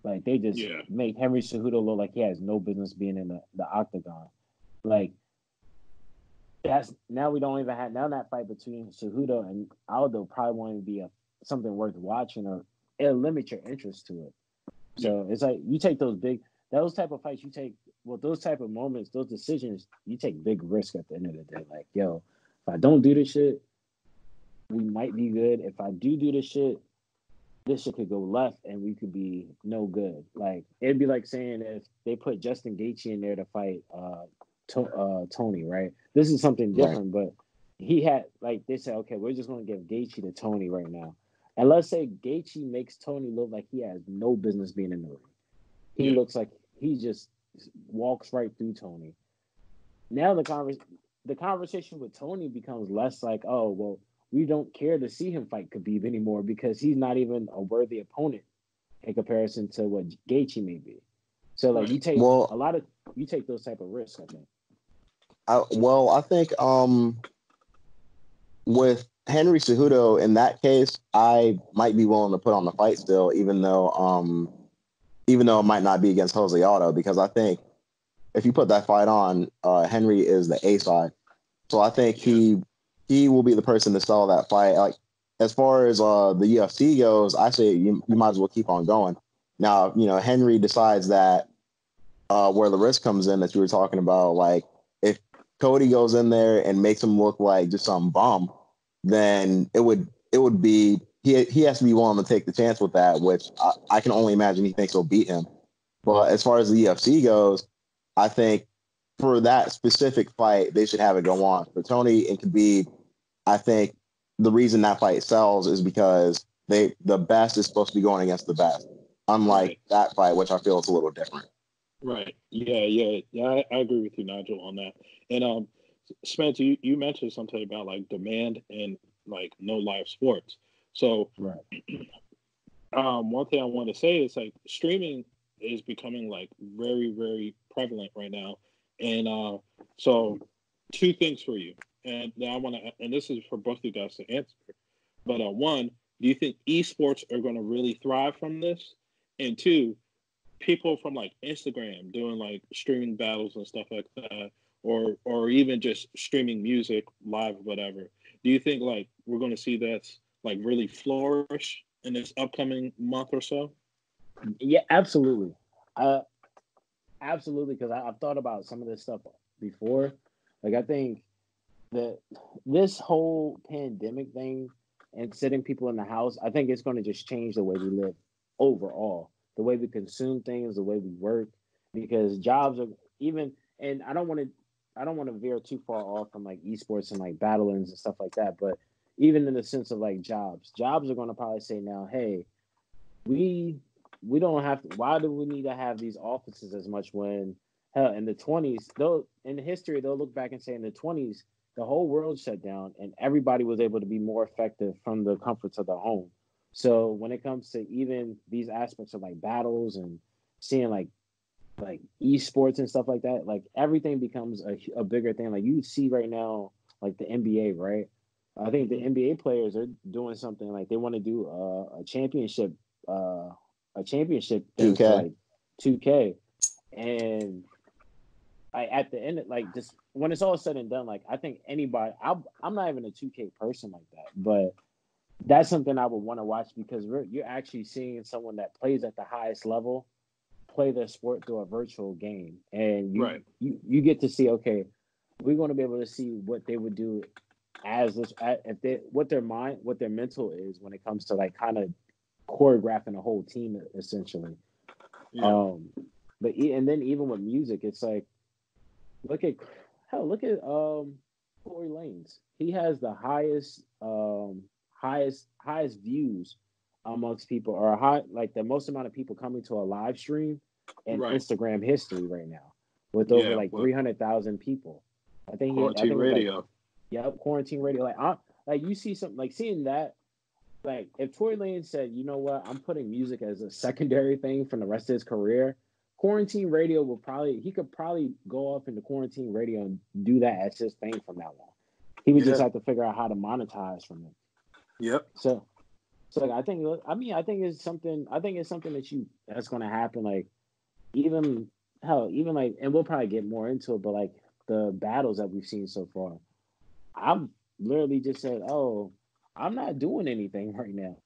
like they just yeah. make Henry Cejudo look like he has no business being in the, the octagon. Like that's now we don't even have now that fight between Cejudo and Aldo probably won't even be a something worth watching or it'll limit your interest to it. So it's like you take those big those type of fights you take well those type of moments, those decisions, you take big risk at the end of the day. Like, yo, if I don't do this shit, we might be good. If I do do this shit, this shit could go left and we could be no good. Like it'd be like saying if they put Justin Gaethje in there to fight uh, to, uh Tony, right? This is something different, right. but he had like they said, okay, we're just gonna give Gaethje to Tony right now. And let's say Gaethje makes Tony look like he has no business being in the ring. He yeah. looks like he just walks right through Tony. Now the convers the conversation with Tony becomes less like, oh well, we don't care to see him fight Khabib anymore because he's not even a worthy opponent in comparison to what Gaethje may be. So like you take well, a lot of you take those type of risks, I think. I, well, I think um with Henry Cejudo in that case, I might be willing to put on the fight still, even though um even though it might not be against Jose Aldo, because I think if you put that fight on, uh, Henry is the A side. So I think he he will be the person to sell that fight. Like as far as uh, the UFC goes, I say you, you might as well keep on going. Now, you know, Henry decides that uh, where the risk comes in that you were talking about, like if Cody goes in there and makes him look like just some bum, then it would it would be he he has to be willing to take the chance with that, which I, I can only imagine he thinks will beat him. But as far as the UFC goes, I think for that specific fight, they should have it go on. For Tony and Khabib, I think the reason that fight sells is because they the best is supposed to be going against the best, unlike right. that fight, which I feel is a little different. Right. Yeah. Yeah. Yeah. I, I agree with you, Nigel, on that. And um, Spencer, you, you mentioned something about like demand and like no live sports. So, right. um, one thing I want to say is like streaming is becoming like very, very prevalent right now. And uh, so, two things for you. And now I want to, and this is for both of you guys to answer. But uh, one, do you think esports are going to really thrive from this? And two, people from like Instagram doing like streaming battles and stuff like that, or or even just streaming music live, whatever. Do you think like we're going to see that like really flourish in this upcoming month or so? Yeah, absolutely. Uh, absolutely, because I've thought about some of this stuff before. Like, I think that this whole pandemic thing and sitting people in the house, I think it's going to just change the way we live overall, the way we consume things, the way we work, because jobs are even. And I don't want to, I don't want to veer too far off from like esports and like battlings and stuff like that, but even in the sense of like jobs, jobs are going to probably say now, hey, we we don't have to. Why do we need to have these offices as much when hell in the twenties? Though in history, they'll look back and say in the twenties, the whole world shut down and everybody was able to be more effective from the comforts of their home. So when it comes to even these aspects of like battles and seeing like like esports and stuff like that, like everything becomes a, a bigger thing. Like you see right now, like the NBA, right? I think the NBA players are doing something like they want to do a, a championship, uh, a championship 2K. like 2K, and I at the end, like just when it's all said and done, like I think anybody, I'm I'm not even a 2K person like that, but that's something I would want to watch because you're actually seeing someone that plays at the highest level play their sport through a virtual game, and you Right. you, you get to see okay, we're going to be able to see what they would do as this if they what their mind what their mental is when it comes to like kind of choreographing a whole team essentially. Yeah. Um, but and then even with music, it's like look at hell, look at um Tory Lanez. He has the highest um highest highest views amongst people or high like the most amount of people coming to a live stream in Right. Instagram history right now with over Yeah, like well- three hundred thousand people. I think he, I Quarantine think was, like, radio. Yep, quarantine radio. Like, I, like you see something like seeing that. Like, if Tory Lane said, "You know what? I'm putting music as a secondary thing from the rest of his career," quarantine radio will probably he could probably go off into quarantine radio and do that as his thing from now on. He would just have to figure out how to monetize from it. Yep. So, so like, I think I mean I think it's something I think it's something that you that's going to happen. Like even hell even like and we'll probably get more into it, but like the battles that we've seen so far, I'm literally just said, oh, I'm not doing anything right now.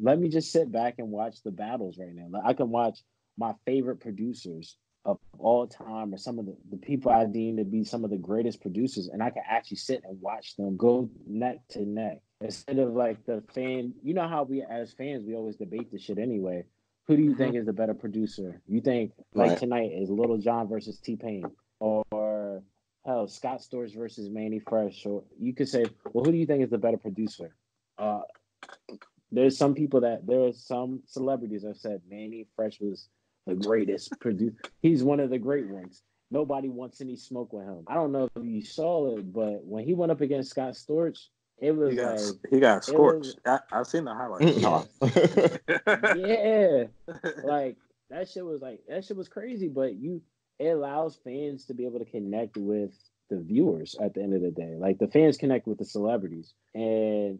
Let me just sit back and watch the battles right now. Like, I can watch my favorite producers of all time or some of the, the people I deem to be some of the greatest producers, and I can actually sit and watch them go neck to neck instead of like the fan. You know how we as fans we always debate this shit anyway. Who do you think is the better producer? You think like Right. tonight is Lil Jon versus T-Pain, or hell Scott Storch versus Manny Fresh, or you could say, well, who do you think is the better producer? Uh, there's some people that there are some celebrities that have said Manny Fresh was the greatest producer. He's one of the great ones. Nobody wants any smoke with him. I don't know if you saw it, but when he went up against Scott Storch, it was He got like, he got it scorched. I, I've seen the highlights. Yeah, like that shit was like that shit was crazy. But you, it allows fans to be able to connect with the viewers at the end of the day. Like the fans connect with the celebrities, and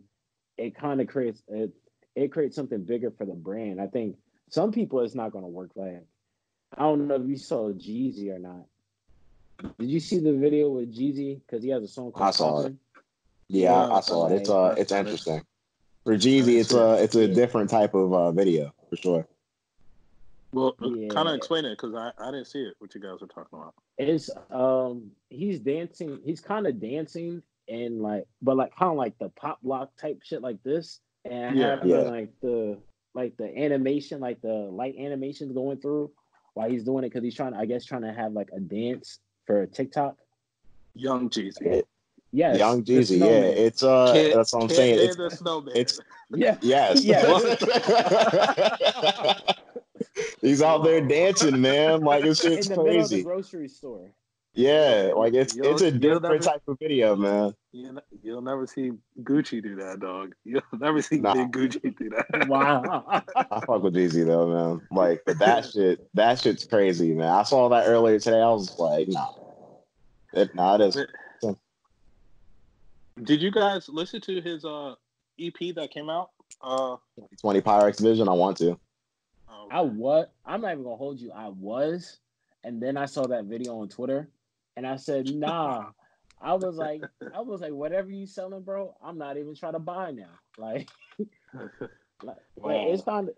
it kind of creates it. It creates something bigger for the brand. I think some people it's not going to work. Like I don't know if you saw Jeezy or not. Did you see the video with Jeezy? Because he has a song called I saw it. Something? yeah, I Yeah, saw it. It's uh, it's interesting. For Jeezy, it's a it's a different type of uh, video for sure. Well, Yeah. kind of explain it because I, I didn't see it. What you guys were talking about? It's um he's dancing. He's kind of dancing and like, but like kind of like the pop block type shit like this, and Yeah. having Yeah. like the like the animation, like the light animations going through while he's doing it because he's trying, I guess, trying to have like a dance for a TikTok. Young Jeezy. Yes, Young Jeezy, yeah, it's uh, Kid- that's what I'm Kid saying. It's, the snowman. it's- yeah, yes, he's out there dancing, man. Like this in shit's the middle of the crazy. grocery store. Yeah, like it's You'll- it's a different never- type of video, man. you, you'll never see Gucci do that, dog. You'll never see Nah. Big Gucci do that. Wow. I fuck with Jeezy though, man. Like that shit, that shit's crazy, man. I saw that earlier today. I was like, nah, it, nah, it is. Did you guys listen to his uh EP that came out? Uh, 20 Pyrex Vision. I want to. oh, I was. I'm not even gonna hold you. I was, and then I saw that video on Twitter, and I said, "Nah." I was like, I was like, whatever you selling, bro. I'm not even trying to buy now. Like, like, like, it's kind of,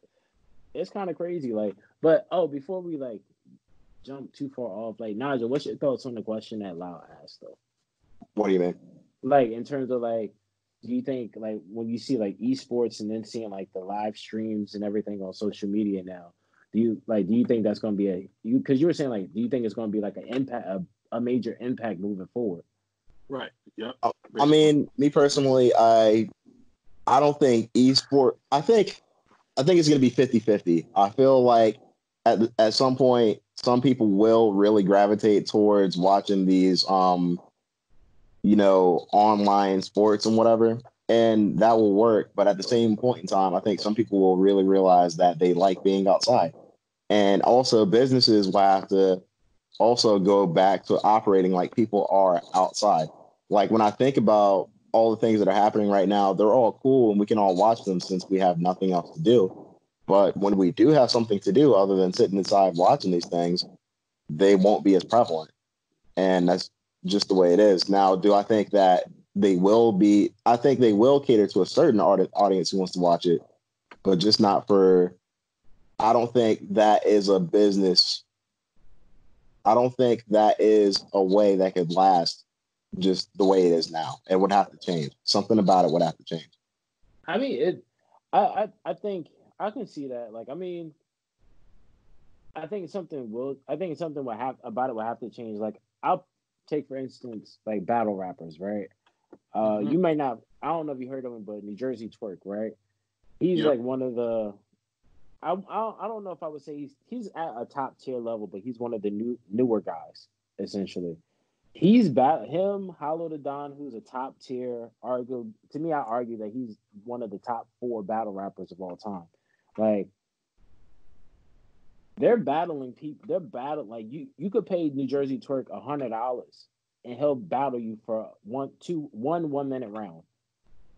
it's kind of crazy. Like, but oh, before we like jump too far off, like Nigel, what's your thoughts on the question that Lao asked though? What do you mean? Like, in terms of like, do you think like when you see like esports and then seeing like the live streams and everything on social media now, do you like do you think that's going to be a you because you were saying like do you think it's going to be like an impact a, a major impact moving forward? right. yeah I mean, me personally, I I don't think esport I think I think it's gonna be 50-50. I feel like at at some point some people will really gravitate towards watching these um you know online sports and whatever. and that will work. But at the same point in time, I think some people will really realize that they like being outside. And also, businesses will have to also go back to operating like people are outside. Like when I think about all the things that are happening right now, they're all cool and we can all watch them since we have nothing else to do. But when we do have something to do other than sitting inside watching these things, they won't be as prevalent. And that's just the way it is. Now, do I think that they will be? I think they will cater to a certain audience who wants to watch it, but just not for. I don't think that is a business. I don't think that is a way that could last just the way it is now. It would have to change. Something about it would have to change. I mean, it. I I, I think I can see that. Like, I mean, I think something will. I think something will have about it will have to change. Like, I'll take for instance like battle rappers, right? Uh, mm-hmm. you might not. I don't know if you heard of him, but New Jersey Twork, right? He's yep. like one of the. I, I I don't know if I would say he's he's at a top tier level, but he's one of the new newer guys essentially. He's bad. Him, Hollow Da Don, who's a top tier. Argue to me, I argue that he's one of the top four battle rappers of all time. Like they're battling people. They're battling like you. You could pay New Jersey Twork a hundred dollars, and he'll battle you for one, two, one one minute round.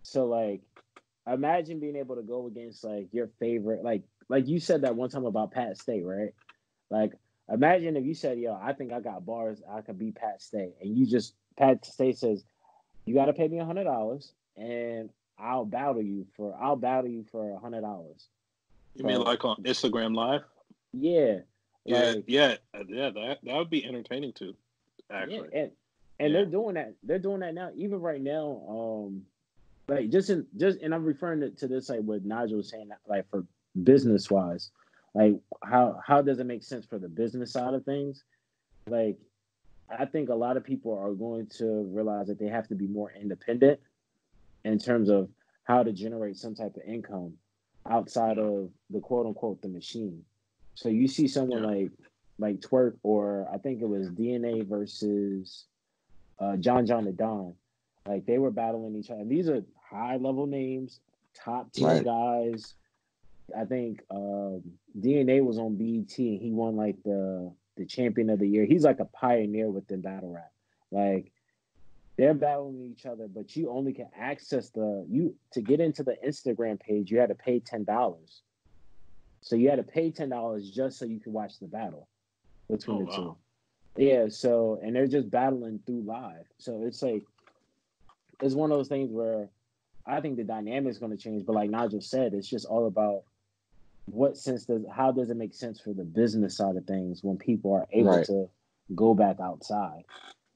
So like, imagine being able to go against like your favorite, like like you said that one time about Pat Stay, right? Like, imagine if you said, "Yo, I think I got bars. I could beat Pat Stay," and you just Pat Stay says, "You got to pay me a hundred dollars, and I'll battle you for I'll battle you for a hundred dollars." You mean like on Instagram Live? Yeah. Yeah, like, yeah, yeah. That that would be entertaining too. Actually, yeah, and and yeah. they're doing that. They're doing that now. Even right now, um, like just in just and I'm referring to, to this like what Nigel was saying, like for business wise, like how how does it make sense for the business side of things? Like, I think a lot of people are going to realize that they have to be more independent in terms of how to generate some type of income outside of the quote unquote the machine. So you see someone yeah. like like Twork or I think it was DNA versus uh, John John Da Don. Like they were battling each other. And these are high level names, top tier right. guys. I think um, DNA was on BET and he won like the the champion of the year. He's like a pioneer within battle rap. Like they're battling each other, but you only can access the you to get into the Instagram page. You had to pay ten dollars, so you had to pay ten dollars just so you could watch the battle between oh, the wow. two. Yeah, so and they're just battling through live. So it's like it's one of those things where I think the dynamic is going to change. But like Nigel said, it's just all about what sense does how does it make sense for the business side of things when people are able right. to go back outside.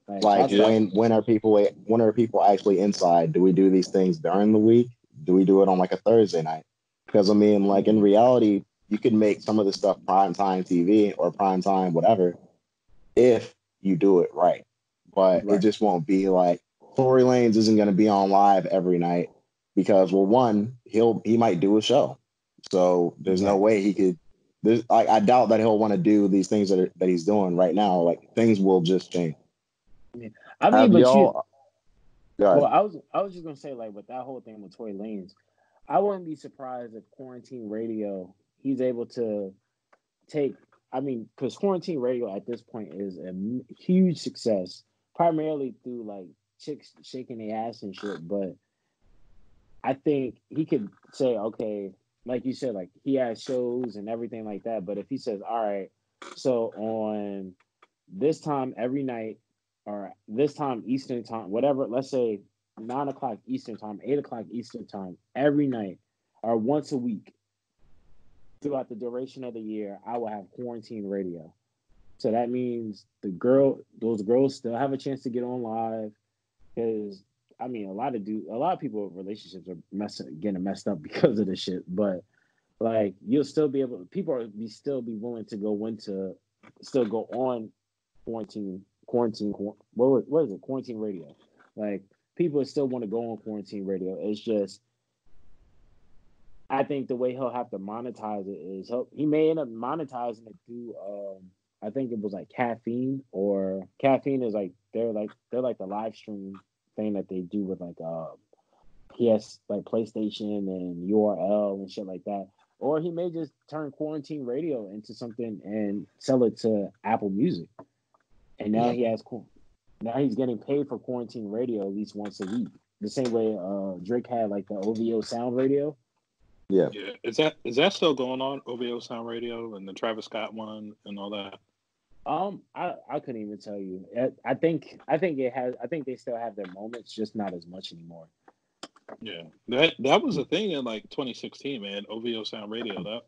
Like, like when when are people when are people actually inside? Do we do these things during the week? Do we do it on like a Thursday night? Because I mean, like in reality, you can make some of the stuff prime time TV or prime time whatever if you do it right. But right. it just won't be like Tory Lanez isn't going to be on live every night because well, one he'll he might do a show, so there's no way he could. There's, I, I doubt that he'll want to do these things that are, that he's doing right now. Like things will just change. I mean, but you. Well, I was I was just gonna say like with that whole thing with Tory Lanez, I wouldn't be surprised if quarantine radio he's able to take. I mean, because quarantine radio at this point is a huge success, primarily through like chicks shaking their ass and shit. But I think he could say, okay, like you said, like he has shows and everything like that. But if he says, all right, so on this time every night or this time Eastern time, whatever, let's say nine o'clock Eastern time, eight o'clock Eastern time, every night or once a week throughout the duration of the year, I will have quarantine radio. So that means the girl, those girls still have a chance to get on live because I mean, a lot of do a lot of people relationships are messing getting messed up because of this shit. But like, you'll still be able, people are be still be willing to go into, still go on quarantine quarantine what what is it quarantine radio like people still want to go on quarantine radio it's just i think the way he'll have to monetize it is he'll, he may end up monetizing it through um i think it was like caffeine or caffeine is like they're like they're like the live stream thing that they do with like uh he has like PlayStation and URL and shit like that. Or he may just turn quarantine radio into something and sell it to Apple Music. And now he has cool. Now he's getting paid for quarantine radio at least once a week. The same way uh, Drake had like the OVO sound radio. Yeah. Yeah, is that is that still going on? OVO Sound Radio and the Travis Scott one and all that. Um, I, I couldn't even tell you. I, I think I think it has. I think they still have their moments, just not as much anymore. Yeah, that that was a thing in like 2016, man. OVO Sound Radio. That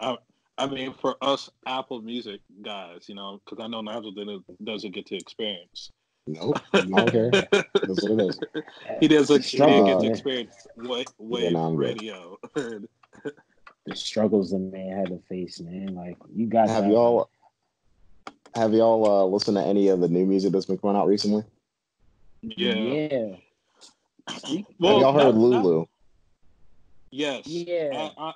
I I mean, for us Apple Music guys, you know, because I know Nigel didn't doesn't get to experience. Nope. Okay. That's what it is. He doesn't he didn't get to experience wave, wave no, I'm radio. The struggles the man had to face, man. Like you got. Have that. y'all have y'all uh, listened to any of the new music that's been coming out recently? yeah. Yeah. Well, have y'all heard not- not- Lulu? Yes. Yeah. I, I,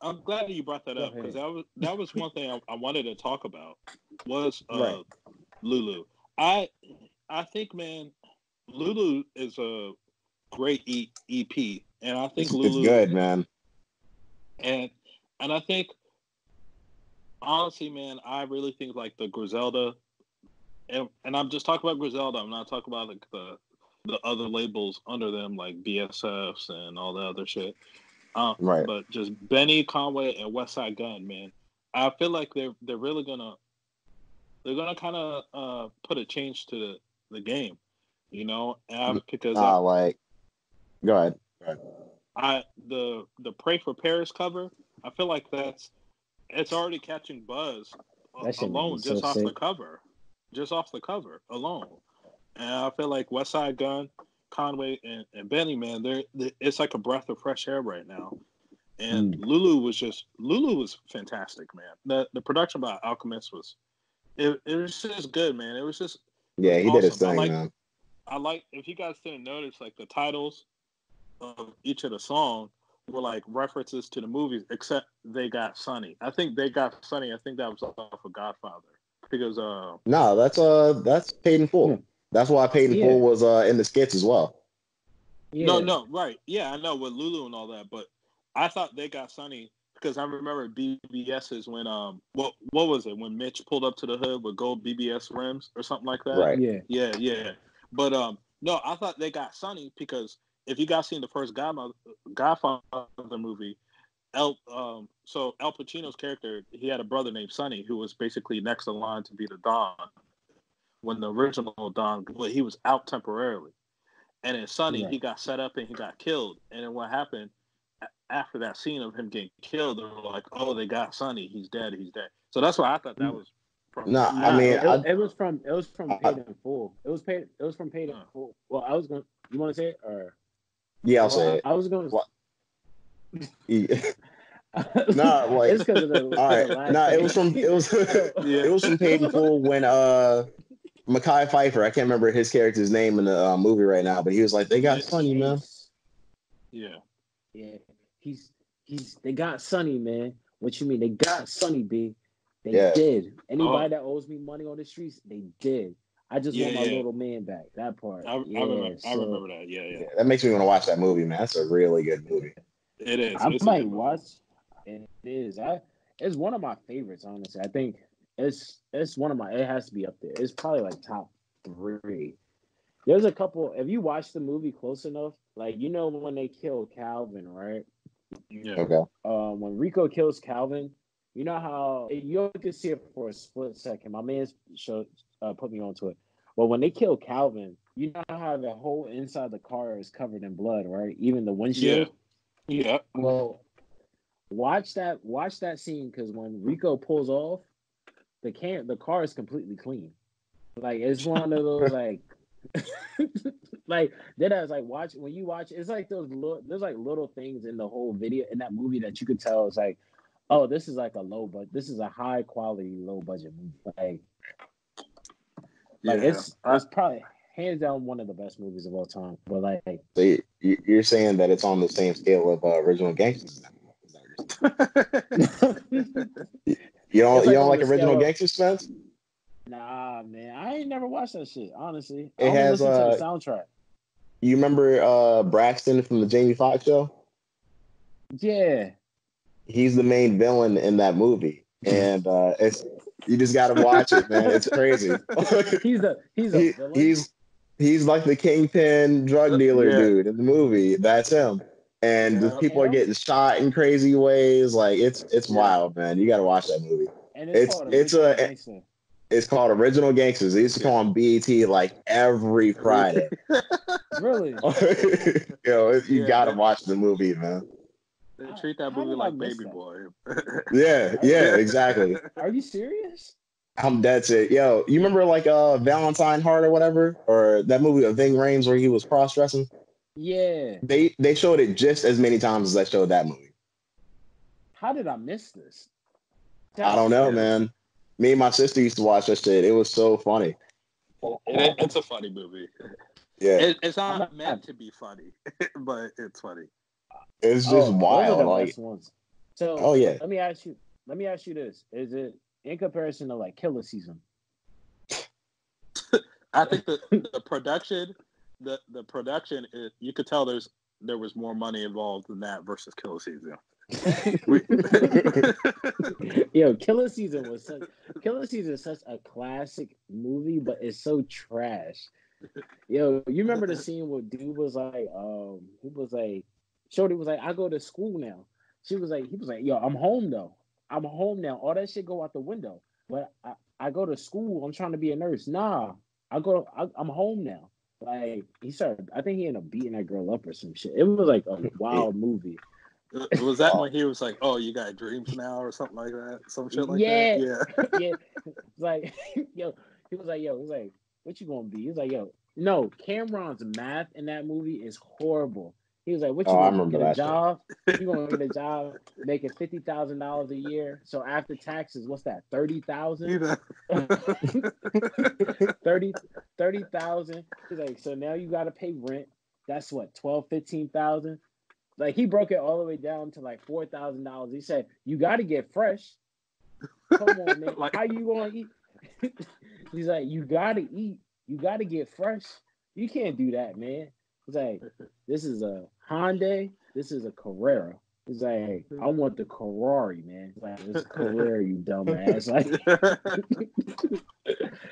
I'm glad that you brought that Go up because that was that was one thing I, I wanted to talk about was uh, Right. Lulu. I I think man, Lulu is a great e- EP, and I think It's, Lulu it's good, man. and and I think honestly, man, I really think like the Griselda, and, and I'm just talking about Griselda. I'm not talking about like the the other labels under them like BSFs and all the other shit. Um, Right. But just Benny Conway and Westside Gunn, man. I feel like they're they're really gonna they're gonna kind of uh, put a change to the, the game, you know, and I, because I- Uh, like, go ahead. I the the Pray for Paris cover, I feel like that's it's already catching buzz a- That alone is so just off the cover, just off the cover alone. And I feel like Westside Gunn, Conway, and, and Benny, man, they're, they it's like a breath of fresh air right now. And Mm. Lulu was just Lulu was fantastic, man. The the production by Alchemist was it, it was just good, man. It was just Yeah, he did his Awesome. I thing, like- man. I like if you guys didn't notice, like the titles of each of the songs were like references to the movies, except they got Sonny. I think they got Sonny. I think that was off of Godfather because uh No, that's uh that's paid in full. Yeah. That's why paid in Yeah. full was uh in the skits as well. Yeah. no no right yeah I know with Lulu and all that, but I thought they got Sonny because I remember BBS's when um what what was it when Mitch pulled up to the hood with gold BBS rims or something like that. Right. Yeah. Yeah, yeah. But um, no, I thought they got Sonny because if you guys seen the first Godmother, Godfather movie, El um, so Al Pacino's character, he had a brother named Sonny who was basically next in line to be the Don. When the original Don, well, he was out temporarily, and then Sonny, Right. he got set up and he got killed. And then what happened a- after that scene of him getting killed? They were like, "Oh, they got Sonny. He's dead. He's dead." So that's why I thought that was. From Nah, I mean, it, I- it was from it was from I- paid in full. It was paid. It was from paid in full. Well, I was going. to You want to say it or? Yeah, I'll Well, say it. I, I was gonna. What? to Nah, like- it's because of the. All right. the last Nah, it was from it was Yeah. it was from paid in full when uh Mekhi Phifer, I can't remember his character's name in the uh, movie right now, but he was like, "They got Sonny, man." Yeah. Yeah, he's he's. They got Sonny, man. What you mean? They got Sonny, B. They Yeah. did. Anybody Oh. that owes me money on the streets, they did. I just Yeah, want my yeah. little man back. That part. I, yeah, I remember. I remember that. Yeah, yeah. Yeah, that makes me want to watch that movie, man. That's a really good movie. It is. I It's a might watch. It is. I. It's one of my favorites. Honestly, I think it's it's one of my. It has to be up there. It's probably like top three. There's a couple. If you watch the movie close enough, like you know when they kill Calvin, right? Yeah. Okay. um, when Rico kills Calvin, you know how you only can see it for a split second. My man showed uh, put me onto it. But when they kill Calvin, you know how the whole inside the car is covered in blood, right? Even the windshield. Yeah. Yeah. Well, watch that watch that scene because when Rico pulls off, the can the car is completely clean. Like it's one of those like like then I was like watch when you watch it's like those little there's like little things in the whole video in that movie that you could tell it's like oh this is like a low but this is a high quality low budget movie like like Yeah. it's it's probably hands down one of the best movies of all time but like So you, you- you're saying that it's on the same scale of uh, original gangsters? You don't It's you like don't like original scale of- gangster Spence? Nah, man, I ain't never watched that shit. Honestly, It I has, uh, to the soundtrack. you remember uh Braxton from the Jamie Foxx show? Yeah. He's the main villain in that movie, and uh it's you just got to watch it, man. It's crazy. he's a he's a he, he's he's like the kingpin drug dealer Yeah. dude in the movie. That's him. And the Yeah. people are getting shot in crazy ways. Like it's it's Yeah. wild, man. You got to watch that movie. and it's- called it's a-. It's called Original Gangsters. They used to call on BET like every Friday. really. Yo, it- you Yeah, got to man. watch the movie, man. They treat that How movie like Baby that? Boy. Yeah, yeah, exactly. Are you serious? I'm that's it. Yo, you remember like uh Valentine Heart or whatever, or that movie of Ving Rhames where he was cross dressing? Yeah. They they showed it just as many times as I showed that movie. How did I miss this? I don't know, Yeah. man. Me and my sister used to watch that shit. It was so funny. It- it's a funny movie. Yeah, It, it's not not- meant to be funny, but it's funny. it's Oh, just those are wild. Like, ones. So oh yeah, let me ask you let me ask you this. Is it in comparison to like Killa Season? I think the, the production, the the production, is, you could tell there's there was more money involved in that versus Killa Season. We- Yo, Killa Season was such Killa Season is such a classic movie, but it's so trash. Yo, you remember the scene where dude was like, um, he was like, Shorty was like, I go to school now. She was like, he was like, yo, I'm home though. I'm home now. All that shit go out the window. But I, I go to school. I'm trying to be a nurse. Nah, I go. I, I'm home now. Like he started. I think he ended up beating that girl up or some shit. It was like a wild movie. Was that when he was like, "Oh, you got dreams now" or something like that? Some shit like Yeah. that. Yeah. yeah, like yo, he was like, yo, he was like, what you gonna be? He was like, yo, no, Cam'ron's math in that movie is horrible. He was like, what you Oh, gonna get a job? You gonna get a job making fifty thousand dollars a year? So after taxes, what's that? Thirty You thousand? 30 30,000. He's like, so now you gotta pay rent. That's what, 12, 15,000? Like he broke it all the way down to like four thousand dollars. He said, You gotta get fresh. Come on, man. Like- How you gonna eat? He's like, You gotta eat. You gotta get fresh. You can't do that, man. He's like, This is a Hyundai. This is a Carrera. He's like, I want the Ferrari, man. He's like, it's Carrera, you dumbass. Like,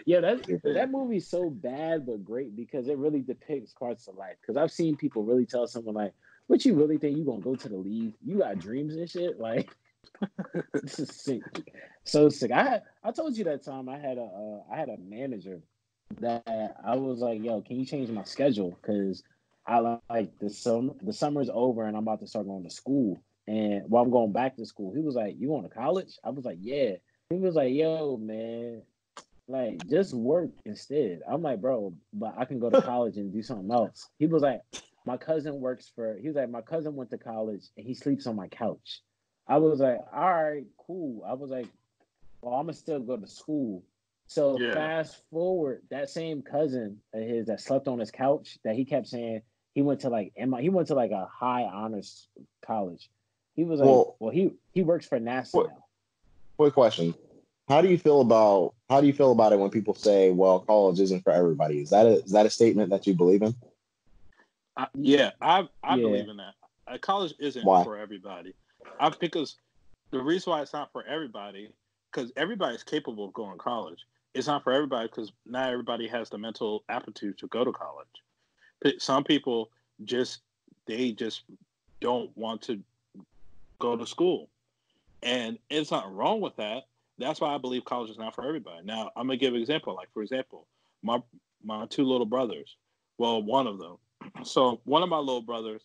yeah, that that movie's so bad but great because it really depicts parts of life. Because I've seen people really tell someone like, "What you really think you gonna go to the league? You got dreams and shit." Like, this is sick, so sick. I I told you that time I had a uh, I had a manager that I was like, "Yo, can you change my schedule?" Because I like the summer the summer's over and I'm about to start going to school. And while I'm going back to school, he was like, "You going to college?" I was like, "Yeah." He was like, "Yo, man, like just work instead." I'm like, "Bro, but I can go to college and do something else." He was like, "My cousin works for." He was like, "My cousin went to college and he sleeps on my couch." I was like, "All right, cool." I was like, "Well, I'm gonna still go to school." So Yeah. fast forward, that same cousin of his that slept on his couch that he kept saying he went to like MI, he went to like a high honors college. He was like, Well- well, he he works for NASA What- now. quick question. How do you feel about how do you feel about it when people say, "Well, college isn't for everybody"? Is that a, is that a statement that you believe in? I, yeah, I I Yeah. believe in that. Uh, college isn't Why? for everybody. I because the reason why it's not for everybody because everybody's capable of going to college. It's not for everybody because not everybody has the mental aptitude to go to college. But Some people just they just don't want to go to school, and it's not wrong with that. That's why I believe college is not for everybody. Now I'm gonna give an example. Like for example, my my two little brothers. Well, one of them. So one of my little brothers,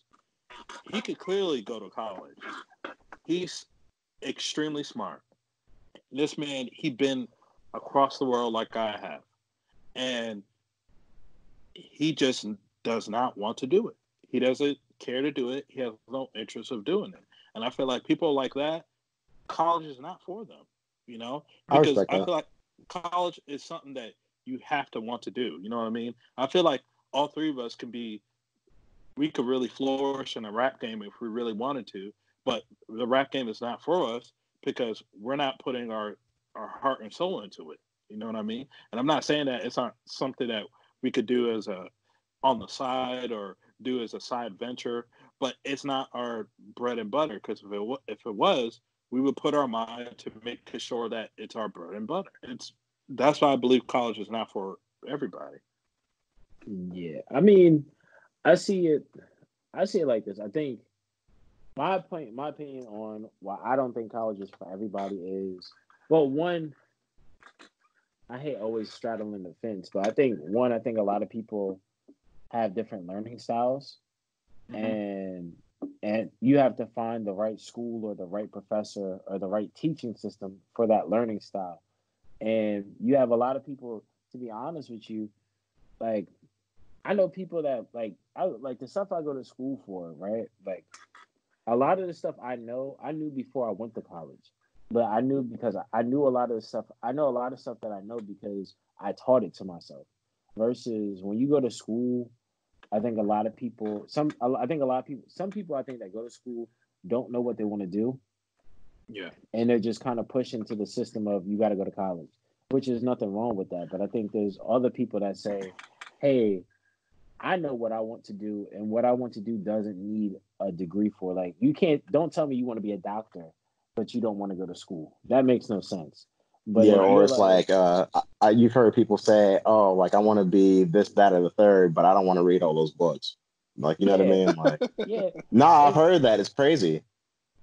he could clearly go to college. He's extremely smart. This man, he been across the world like I have, and he just does not want to do it. He doesn't care to do it. He has no interest of doing it. And I feel like people like that, college is not for them. You know, because respect I feel like college is something that you have to want to do. You know what I mean? I feel like all three of us can be we could really flourish in a rap game if we really wanted to, but the rap game is not for us because we're not putting our our heart and soul into it. You know what I mean? And I'm not saying that it's not something that we could do as a on the side or do as a side venture, but it's not our bread and butter. Because if it if it was, we would put our mind to make sure that it's our bread and butter. It's that's why I believe college is not for everybody. Yeah, I mean, I see it. I see it like this. I think my point, my opinion on why I don't think college is for everybody is well, one. I hate always straddling the fence, but I think one, I think a lot of people have different learning styles, mm-hmm. and and you have to find the right school or the right professor or the right teaching system for that learning style. And you have a lot of people, to be honest with you, like I know people that like I like the stuff I go to school for, right? Like a lot of the stuff I know, I knew before I went to college. But I knew because I knew a lot of the stuff. I know a lot of stuff that I know because I taught it to myself. Versus when you go to school I think a lot of people, some, I think a lot of people, some people I think that go to school don't know what they want to do. Yeah. And they're just kind of pushed into the system of you got to go to college, which is nothing wrong with that. But I think there's other people that say, hey, I know what I want to do, and what I want to do doesn't need a degree for. Like, you can't, don't tell me you want to be a doctor, but you don't want to go to school. That makes no sense. But yeah, or it's like, uh, I, you've heard people say, "Oh, like I want to be this, that, or the third, but I don't want to read all those books." Like, you know yeah. what I mean? Like, yeah. Nah, I've heard that. It's crazy.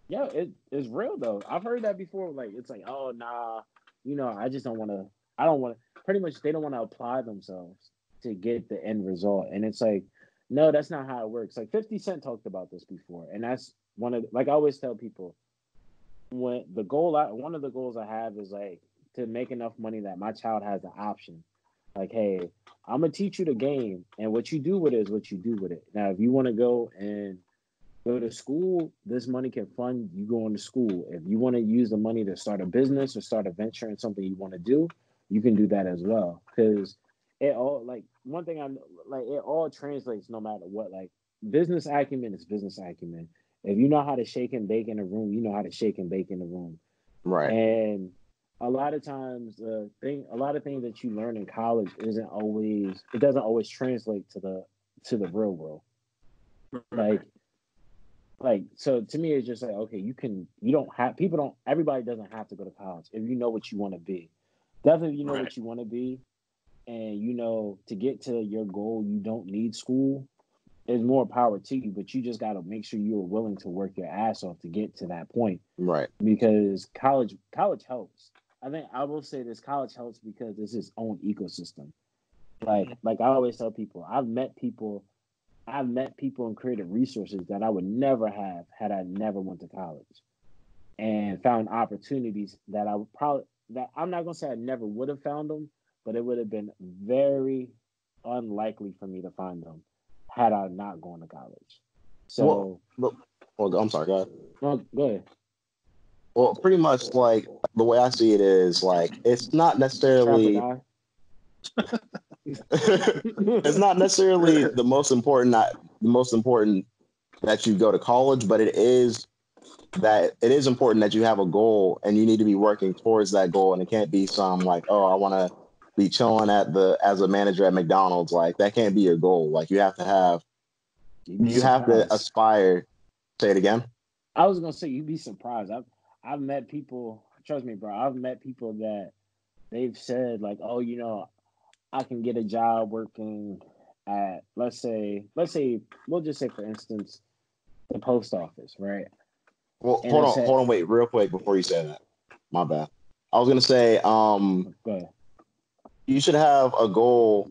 Yeah, it, it's real though. I've heard that before. Like, it's like, oh, nah, you know, I just don't want to. I don't want to. Pretty much, they don't want to apply themselves to get the end result, and it's like, no, that's not how it works. Like Fifty Cent talked about this before, and that's one of like I always tell people when the goal I one of the goals I have is like to make enough money that my child has the option. Like, hey, I'm gonna teach you the game, and what you do with it is what you do with it. Now, if you want to go and go to school, this money can fund you going to school. If you want to use the money to start a business or start a venture in something you want to do, you can do that as well. Because it all like one thing I like it all translates no matter what. Like business acumen is business acumen. If you know how to shake and bake in a room, you know how to shake and bake in a room. Right. And a lot of times the thing a lot of things that you learn in college isn't always it doesn't always translate to the to the real world like like so to me it's just like okay you can you don't have people don't everybody doesn't have to go to college if you know what you want to be definitely you know right. what you want to be and you know to get to your goal you don't need school. There's more power to you but you just got to make sure you're willing to work your ass off to get to that point. Right. Because college college helps. I think I will say this college helps because it's its own ecosystem. Like like I always tell people, I've met people, I've met people and created resources that I would never have had I never went to college, and found opportunities that I would probably that I'm not gonna say I never would have found them, but it would have been very unlikely for me to find them had I not gone to college. So, well, well, I'm sorry, go ahead. Well, go ahead. Well, pretty much like the way I see it is like it's not necessarily it's not necessarily the most important not the most important that you go to college, but it is that it is important that you have a goal and you need to be working towards that goal and it can't be some like oh I want to be chilling at the as a manager at McDonald's like that can't be your goal like you have to have you have to aspire say it again I was gonna say you'd be surprised I've I've met people. Trust me, bro. I've met people that they've said like, "Oh, you know, I can get a job working at let's say, let's say, we'll just say for instance, the post office, right?" Well, and hold on, said, hold on, wait, real quick before you say that. My bad. I was gonna say, um, you should have a goal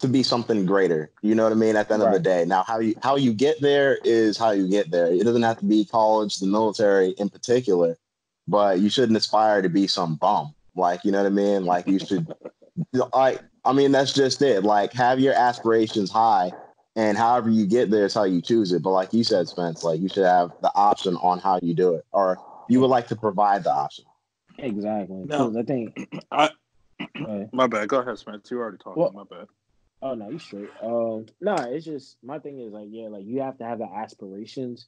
to be something greater. You know what I mean? At the end right. of the day. Now, how you how you get there is how you get there. It doesn't have to be college, the military in particular, but you shouldn't aspire to be some bum. Like, you know what I mean? Like you should I I mean that's just it. Like have your aspirations high and however you get there is how you choose it. But like you said, Spence, like you should have the option on how you do it. Or you would like to provide the option. Exactly. No, I think I my bad. Go ahead, Spence. You already talked. Well, my bad. Oh no, you straight. Um, no, it's just my thing is like, yeah, like you have to have the aspirations,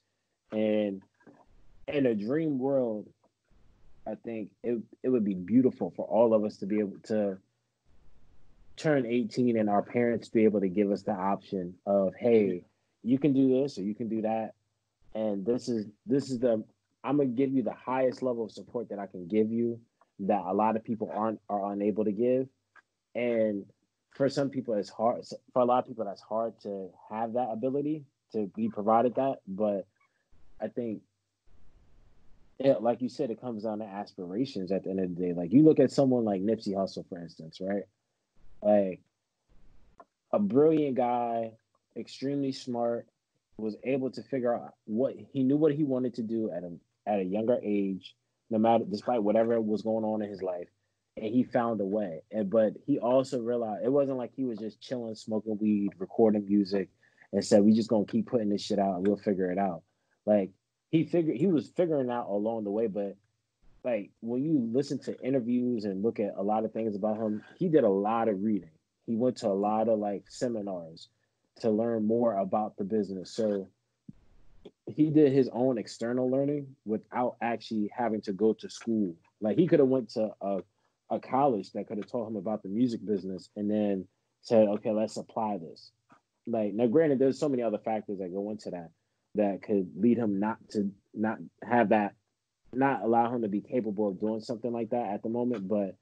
and in a dream world, I think it it would be beautiful for all of us to be able to turn 18 and our parents be able to give us the option of hey you can do this or you can do that and this is this is the i'm gonna give you the highest level of support that i can give you that a lot of people aren't are unable to give. And for some people it's hard for a lot of people that's hard to have that ability to be provided that. But i think it, like you said it comes down to aspirations at the end of the day. Like you look at someone like nipsey hussle for instance right? Like a brilliant guy extremely smart was able to figure out what he knew what he wanted to do at a at a younger age no matter despite whatever was going on in his life and he found a way. And but he also realized it wasn't like he was just chilling, smoking weed, recording music, and said, "We just gonna keep putting this shit out, and we'll figure it out." Like he figured, he was figuring out along the way. But like when you listen to interviews and look at a lot of things about him, he did a lot of reading. He went to a lot of like seminars to learn more about the business. So he did his own external learning without actually having to go to school. Like he could have went to a a college that could have taught him about the music business and then said, okay, let's apply this. Like now, granted, there's so many other factors that go into that that could lead him not to not have that, not allow him to be capable of doing something like that at the moment. But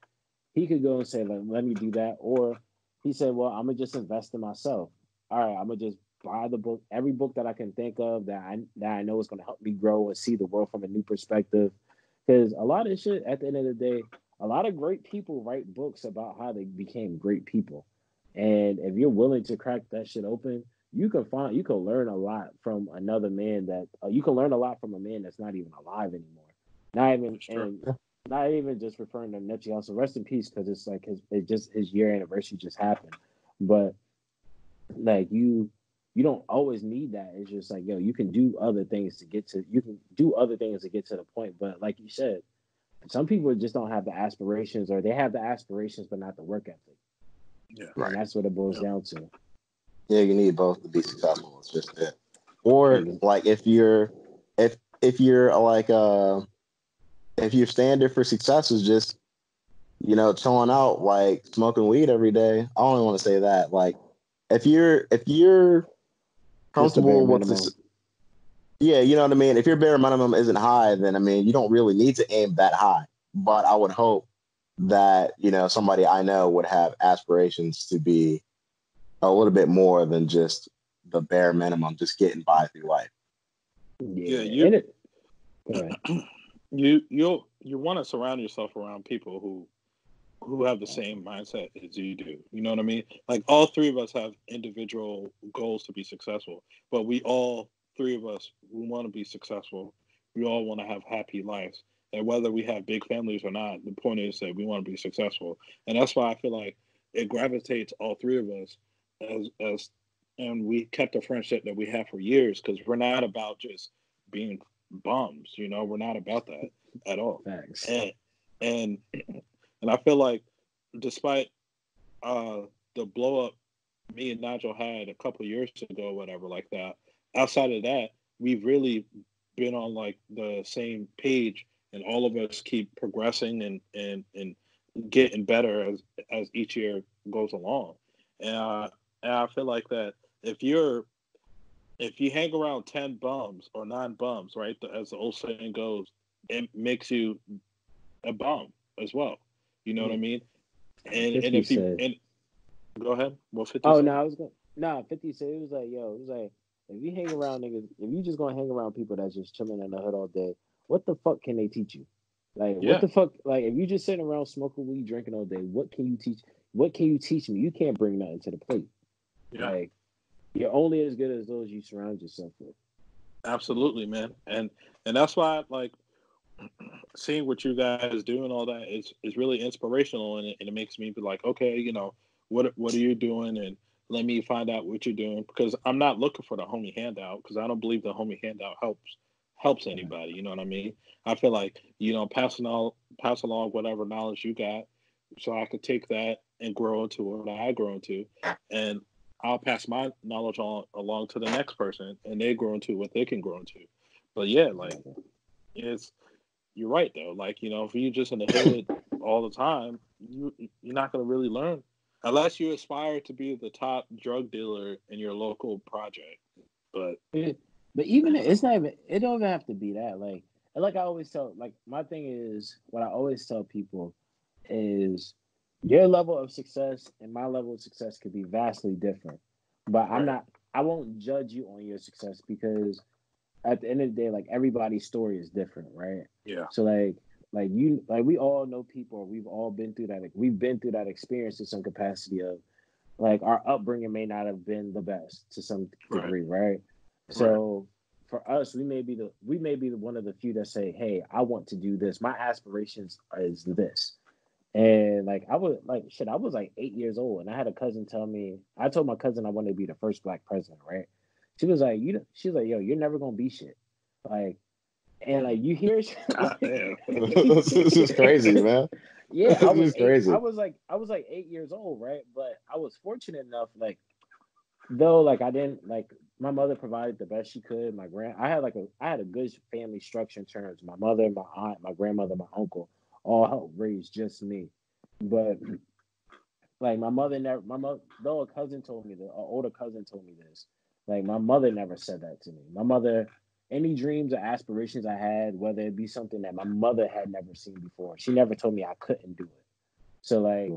he could go and say, like, let me do that. Or he said, well, I'm gonna just invest in myself. All right, I'm gonna just buy the book, every book that I can think of that I that I know is gonna help me grow and see the world from a new perspective. Because a lot of shit at the end of the day, a lot of great people write books about how they became great people. And if you're willing to crack that shit open, you can find you can learn a lot from another man that uh, you can learn a lot from a man that's not even alive anymore. Not even and not even just referring to Nipsey Hussle. Rest in peace, because it's like his it just his year anniversary just happened. But like you you don't always need that. It's just like yo, you can do other things to get to you can do other things to get to the point. But like you said, some people just don't have the aspirations, or they have the aspirations but not the work ethic. Yeah, right. And that's what it boils yeah. down to. Yeah, you need both to be successful. It's just that. Or mm-hmm. like if you're if if you're like uh if your standard for success is just you know chilling out like smoking weed every day, I only want to say that like if you're if you're comfortable with this yeah, you know what I mean. If your bare minimum isn't high, then I mean you don't really need to aim that high. But I would hope that you know somebody I know would have aspirations to be a little bit more than just the bare minimum, just getting by through life. Yeah, you you you you want to surround yourself around people who who have the same mindset as you do. You know what I mean? Like all three of us have individual goals to be successful, but we all three of us, we want to be successful. We all want to have happy lives. And whether we have big families or not, the point is that we want to be successful. And that's why I feel like it gravitates all three of us as as and we kept a friendship that we have for years because we're not about just being bums, you know, we're not about that at all. Thanks. And and and I feel like despite uh the blow up me and Nigel had a couple years ago, whatever like that, outside of that, we've really been on like the same page, and all of us keep progressing and and and getting better as as each year goes along. And, uh, and I feel like that if you're if you hang around 10 bums or nine bums, right, as the old saying goes, it makes you a bum as well. You know what I mean? And, and if you, and, go ahead. What 50 Oh, said? no, I was going, no, nah, 50 said, it was like, yo, it was like, if you hang around niggas, if you just gonna hang around people that's just chilling in the hood all day, what the fuck can they teach you? Like yeah. what the fuck? Like if you just sitting around smoking weed, drinking all day, what can you teach? What can you teach me? You can't bring nothing to the plate. Yeah. Like you're only as good as those you surround yourself with. Absolutely, man, and and that's why like seeing what you guys do and all that is is really inspirational, and it, and it makes me be like, okay, you know, what what are you doing, and let me find out what you're doing because I'm not looking for the homie handout because I don't believe the homie handout helps helps anybody. You know what I mean? I feel like you know passing all pass along whatever knowledge you got, so I could take that and grow into what I grow into, and I'll pass my knowledge on along to the next person, and they grow into what they can grow into. But yeah, like it's you're right though. Like you know, if you're just in the hood all the time, you you're not gonna really learn unless you aspire to be the top drug dealer in your local project. But it, but even it's not even it don't even have to be that. Like like I always tell like my thing is what I always tell people is your level of success and my level of success could be vastly different. But I'm not I won't judge you on your success because at the end of the day, like everybody's story is different, right? Yeah. So like like you like we all know people we've all been through that like, we've been through that experience to some capacity of like our upbringing may not have been the best to some degree, right? right? So for us, we may be the we may be the one of the few that say, "Hey, I want to do this. My aspirations is this." And like I was like shit, I was like eight years old, and I had a cousin tell me. I told my cousin I wanted to be the first black president, right? She was like, "You," she was like, "Yo, you're never gonna be shit." Like, and like you hear, ah, like, this is crazy, man. Yeah, I was crazy. I was like, I was like eight years old, right? But I was fortunate enough, like, though, like I didn't like my mother provided the best she could. My grand, I had like a, I had a good family structure in terms. My mother, my aunt, my grandmother, my uncle, all helped raise just me. But like my mother never, my mother, though a cousin told me, that, the older cousin told me this. Like my mother never said that to me. My mother, any dreams or aspirations I had, whether it be something that my mother had never seen before, she never told me I couldn't do it. So like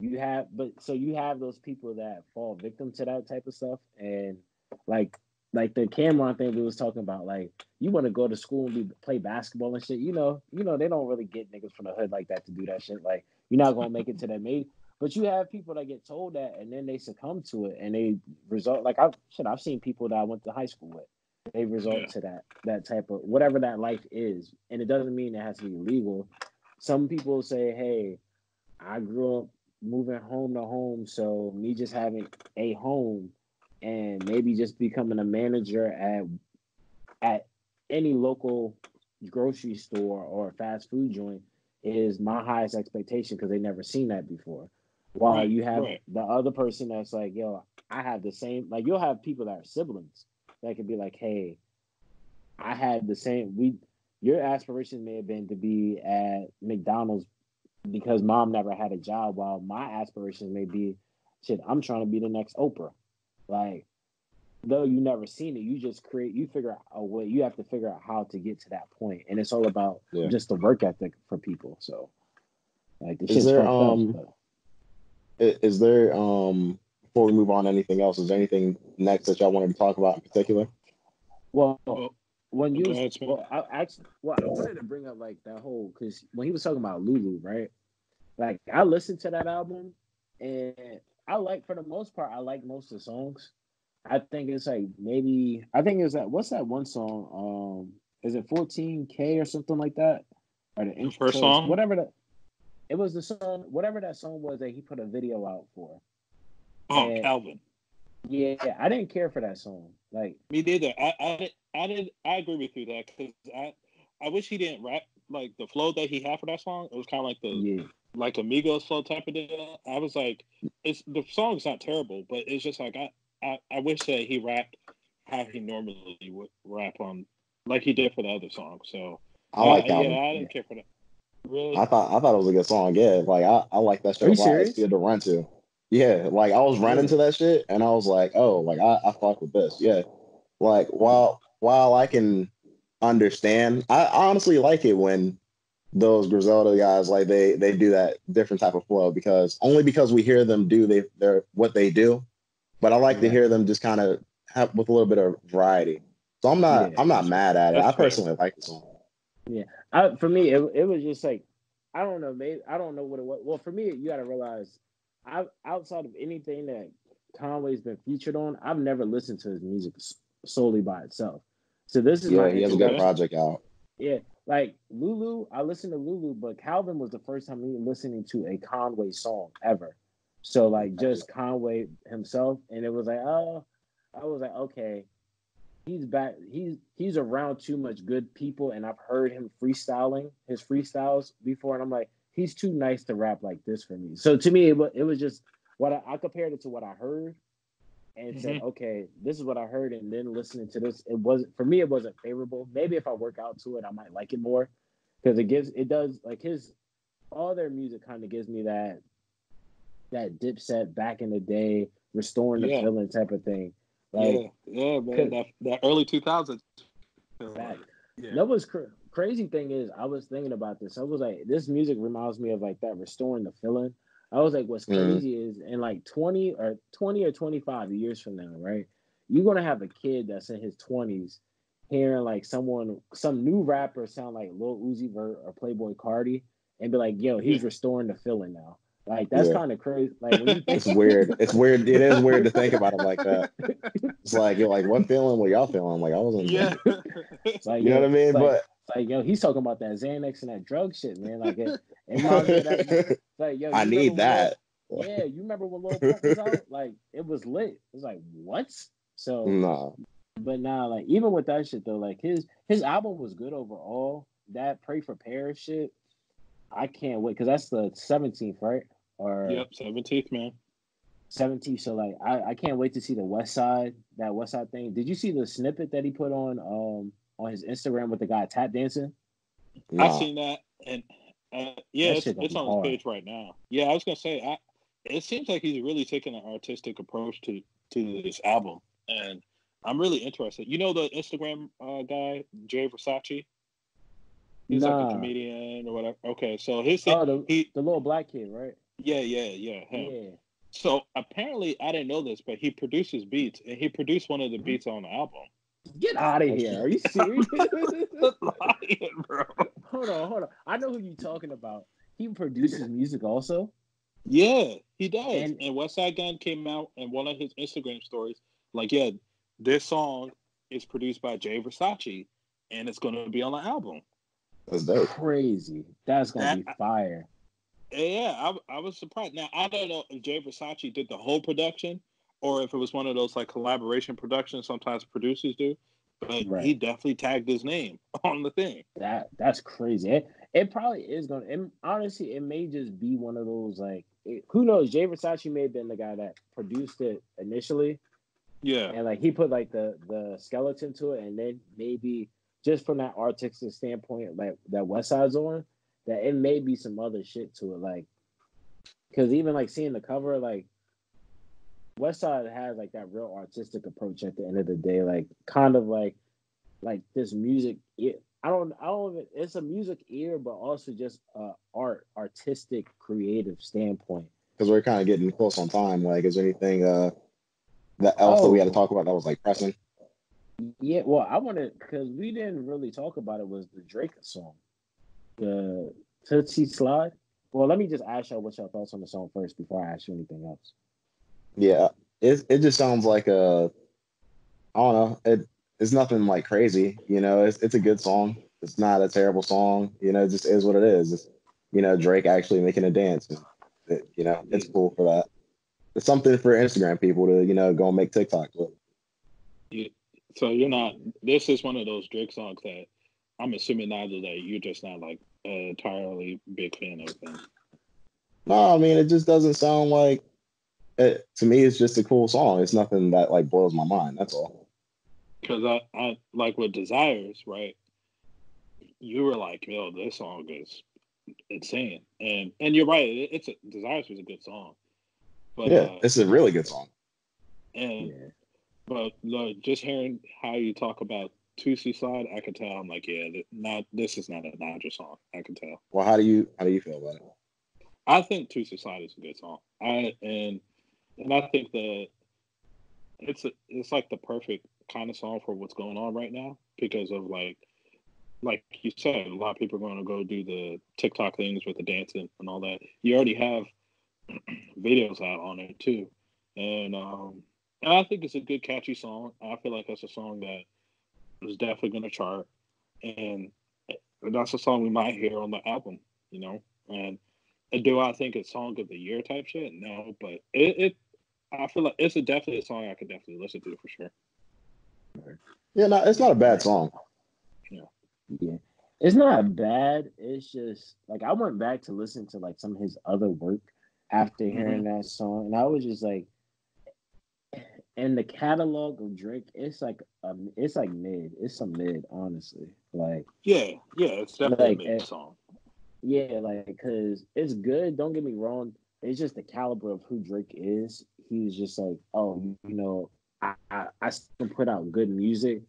you have, but so you have those people that fall victim to that type of stuff, and like like the Cam'ron thing we was talking about, like you want to go to school and be, play basketball and shit. You know, you know they don't really get niggas from the hood like that to do that shit. Like you're not gonna make it to that mate. But you have people that get told that and then they succumb to it and they result like I've shit, I've seen people that I went to high school with. They result yeah. to that that type of whatever that life is. And it doesn't mean it has to be legal. Some people say, Hey, I grew up moving home to home, so me just having a home and maybe just becoming a manager at at any local grocery store or fast food joint is my highest expectation because they never seen that before. While right, you have right. the other person that's like, yo, I have the same like you'll have people that are siblings that could be like, hey, I had the same we your aspiration may have been to be at McDonald's because mom never had a job while my aspirations may be shit, I'm trying to be the next Oprah. Like, though you never seen it, you just create. You figure out a way. You have to figure out how to get to that point, and it's all about yeah. just the work ethic for people. So, like, the is there um, up, is there um before we move on anything else? Is there anything next that y'all wanted to talk about in particular? Well, when you was, well, I actually, well, I wanted to bring up like that whole because when he was talking about Lulu, right? Like I listened to that album and I like for the most part, I like most of the songs. I think it's like maybe I think it's that what's that one song? Um, is it 14K or something like that? Or the intro, first song, whatever that. It was the song, whatever that song was that he put a video out for. Oh, and, Calvin. Yeah, I didn't care for that song. Like me neither. I I I did I agree with you that because I I wish he didn't rap like the flow that he had for that song. It was kind of like the yeah like Amigos flow type of deal. I was like, it's the song's not terrible, but it's just like I, I, I wish that he rapped how he normally would rap on, like he did for the other song. So I like uh, that. Yeah, I didn't care for that. Really? I thought I thought it was a good song. Yeah, like I, I like that shit. Are you serious? It's good to run to. Yeah, like I was running to that shit, and I was like, oh, like I, I fuck with this. Yeah, like while while I can understand, I honestly like it when those Griselda guys like they they do that different type of flow because only because we hear them do they they're what they do, but I like yeah. to hear them just kind of have with a little bit of variety. So I'm not yeah, I'm not mad at it. I personally like the song. Yeah, I, for me it, it was just like I don't know maybe I don't know what it was. Well, for me you got to realize I outside of anything that Conway's been featured on, I've never listened to his music solely by itself. So this is yeah, he has a good project out. Yeah, like Lulu, I listened to Lulu, but Calvin was the first time me listening to a Conway song ever. So like just Conway himself, and it was like, oh, I was like, okay, he's back. He's he's around too much good people, and I've heard him freestyling his freestyles before, and I'm like, he's too nice to rap like this for me. So to me, it was, it was just what I, I compared it to what I heard, and mm-hmm. said, okay, this is what I heard, and then listening to this, it wasn't for me. It wasn't favorable. Maybe if I work out to it, I might like it more because it gives it does like his all their music kind of gives me that that Dipset back in the day, restoring the Yeah. feeling type of thing. Like yeah, yeah, man. That, that early 2000s. Back. Yeah. that was cr- crazy thing is I was thinking about this. I was like, this music reminds me of like that restoring the feeling. I was like, what's Mhm. crazy is in like 20 or 20 or 25 years from now, right? You're gonna have a kid that's in his 20s hearing like someone, some new rapper sound like Lil Uzi Vert or Playboi Carti and be like, yo, he's restoring the feeling now. Like that's Yeah. kind of crazy. Like when you think It's weird. It's weird. It is weird to think about it like that. It's like you're like, what feeling were y'all feeling? Like I wasn't. Yeah. It's like, You know what I mean? it's like, But it's like, yo, he's talking about that Xanax and that drug shit, man. Like, it, it reminds me of like, yo, I need that. Lil- yeah, you remember when Lil Pump was out? Like, it was lit. It was like, what? So, No. but now, like, even with that shit though, like his his album was good overall. That Pray for Paris shit, I can't wait because that's the seventeenth, right? Or yep, 17th, man. 17th. So like I, I can't wait to see the West Side, that West Side thing. Did you see the snippet that he put on um on his Instagram with the guy tap dancing? no. I seen that, and uh, yeah, That it's, it's on hard. his page right now. Yeah, I was gonna say, I, it seems like he's really taking an artistic approach to to this album, and I'm really interested. You know the Instagram uh, guy, Jay Versace. He's like a comedian or whatever. Okay, so his thing, Oh, the, he, the little black kid, right? yeah, yeah, yeah, him. Yeah. So apparently, I didn't know this, but he produces beats, and he produced one of the beats on the album. Get out of here. Are you serious? Lying, bro. hold on, hold on. I know who you're talking about. He produces music also. Yeah, he does. And- And, Westside Gunn came out in one of his Instagram stories, like, yeah, this song is produced by Jay Versace, and it's going to be on the album. That's dope. Crazy. That's gonna be fire. Yeah, I, I was surprised. Now I don't know if Jay Versace did the whole production, or if it was one of those like collaboration productions. Sometimes producers do, but Right. he definitely tagged his name on the thing. That that's crazy. It, it probably is gonna. It, honestly, it may just be one of those like. It, who knows? Jay Versace may have been the guy that produced it initially, Yeah, and like he put like the the skeleton to it, and then maybe just from that artistic standpoint, like that West Side's on, that it may be some other shit to it, like because even like seeing the cover, like West Side has like that real artistic approach at the end of the day, like kind of like like this music. It, I don't, I don't. Even, it's a music ear, but also just uh, art, artistic, creative standpoint. Because we're kind of getting close on time. Like, is there anything uh that else that we had to Oh. talk about that was like pressing? Yeah, well, I want to because we didn't really talk about it. Was the Drake song, the Toosie Slide? Well, let me just ask y'all what y'all thoughts on the song first before I ask you anything else. Yeah, it it just sounds like a I don't know. It it's nothing like crazy, you know. It's it's a good song. It's not a terrible song, you know. It just is what it is. It's, you know, Drake actually making a dance. It, you know, it's cool for that. It's something for Instagram people to you know go and make TikTok with. So you're not. This is one of those Drake songs that I'm assuming neither that you're just not like an entirely big fan of. Them. No, I mean it just doesn't sound like. It, to me, it's just a cool song. It's nothing that like blows my mind. That's all. Because I, I like with Desires, right? You were like, yo, this song is insane, and and you're right. It, it's a, Desires was a good song, but yeah, uh, it's a really good song. and Yeah, but look, just hearing how you talk about Toosie Slide, I can tell. I'm like, yeah, th- not this is not a Naja song. I can tell. Well, how do you how do you feel about it? I think Toosie Slide is a good song. I and and I think that it's a, it's like the perfect kind of song for what's going on right now because of like like you said, a lot of people are going to go do the TikTok things with the dancing and all that. You already have videos out on it too, and um, and I think it's a good catchy song. I feel like that's a song that is definitely going to chart, and that's a song we might hear on the album. You know, and and do I think it's song of the year type shit? No, but it, it I feel like it's a definitely a song I could definitely listen to for sure. Yeah, no, it's not a bad song. yeah. It's not bad. It's just like I went back to listen to like some of his other work after mm-hmm. hearing that song, and I was just like, in the catalog of Drake, it's like um, it's like mid. It's some mid, honestly. Like Yeah, yeah, it's definitely Like, a mid eh, song. Yeah, like because it's good. Don't get me wrong. it's just the caliber of who Drake is. He was just like, oh, you know, I, I, I still put out good music,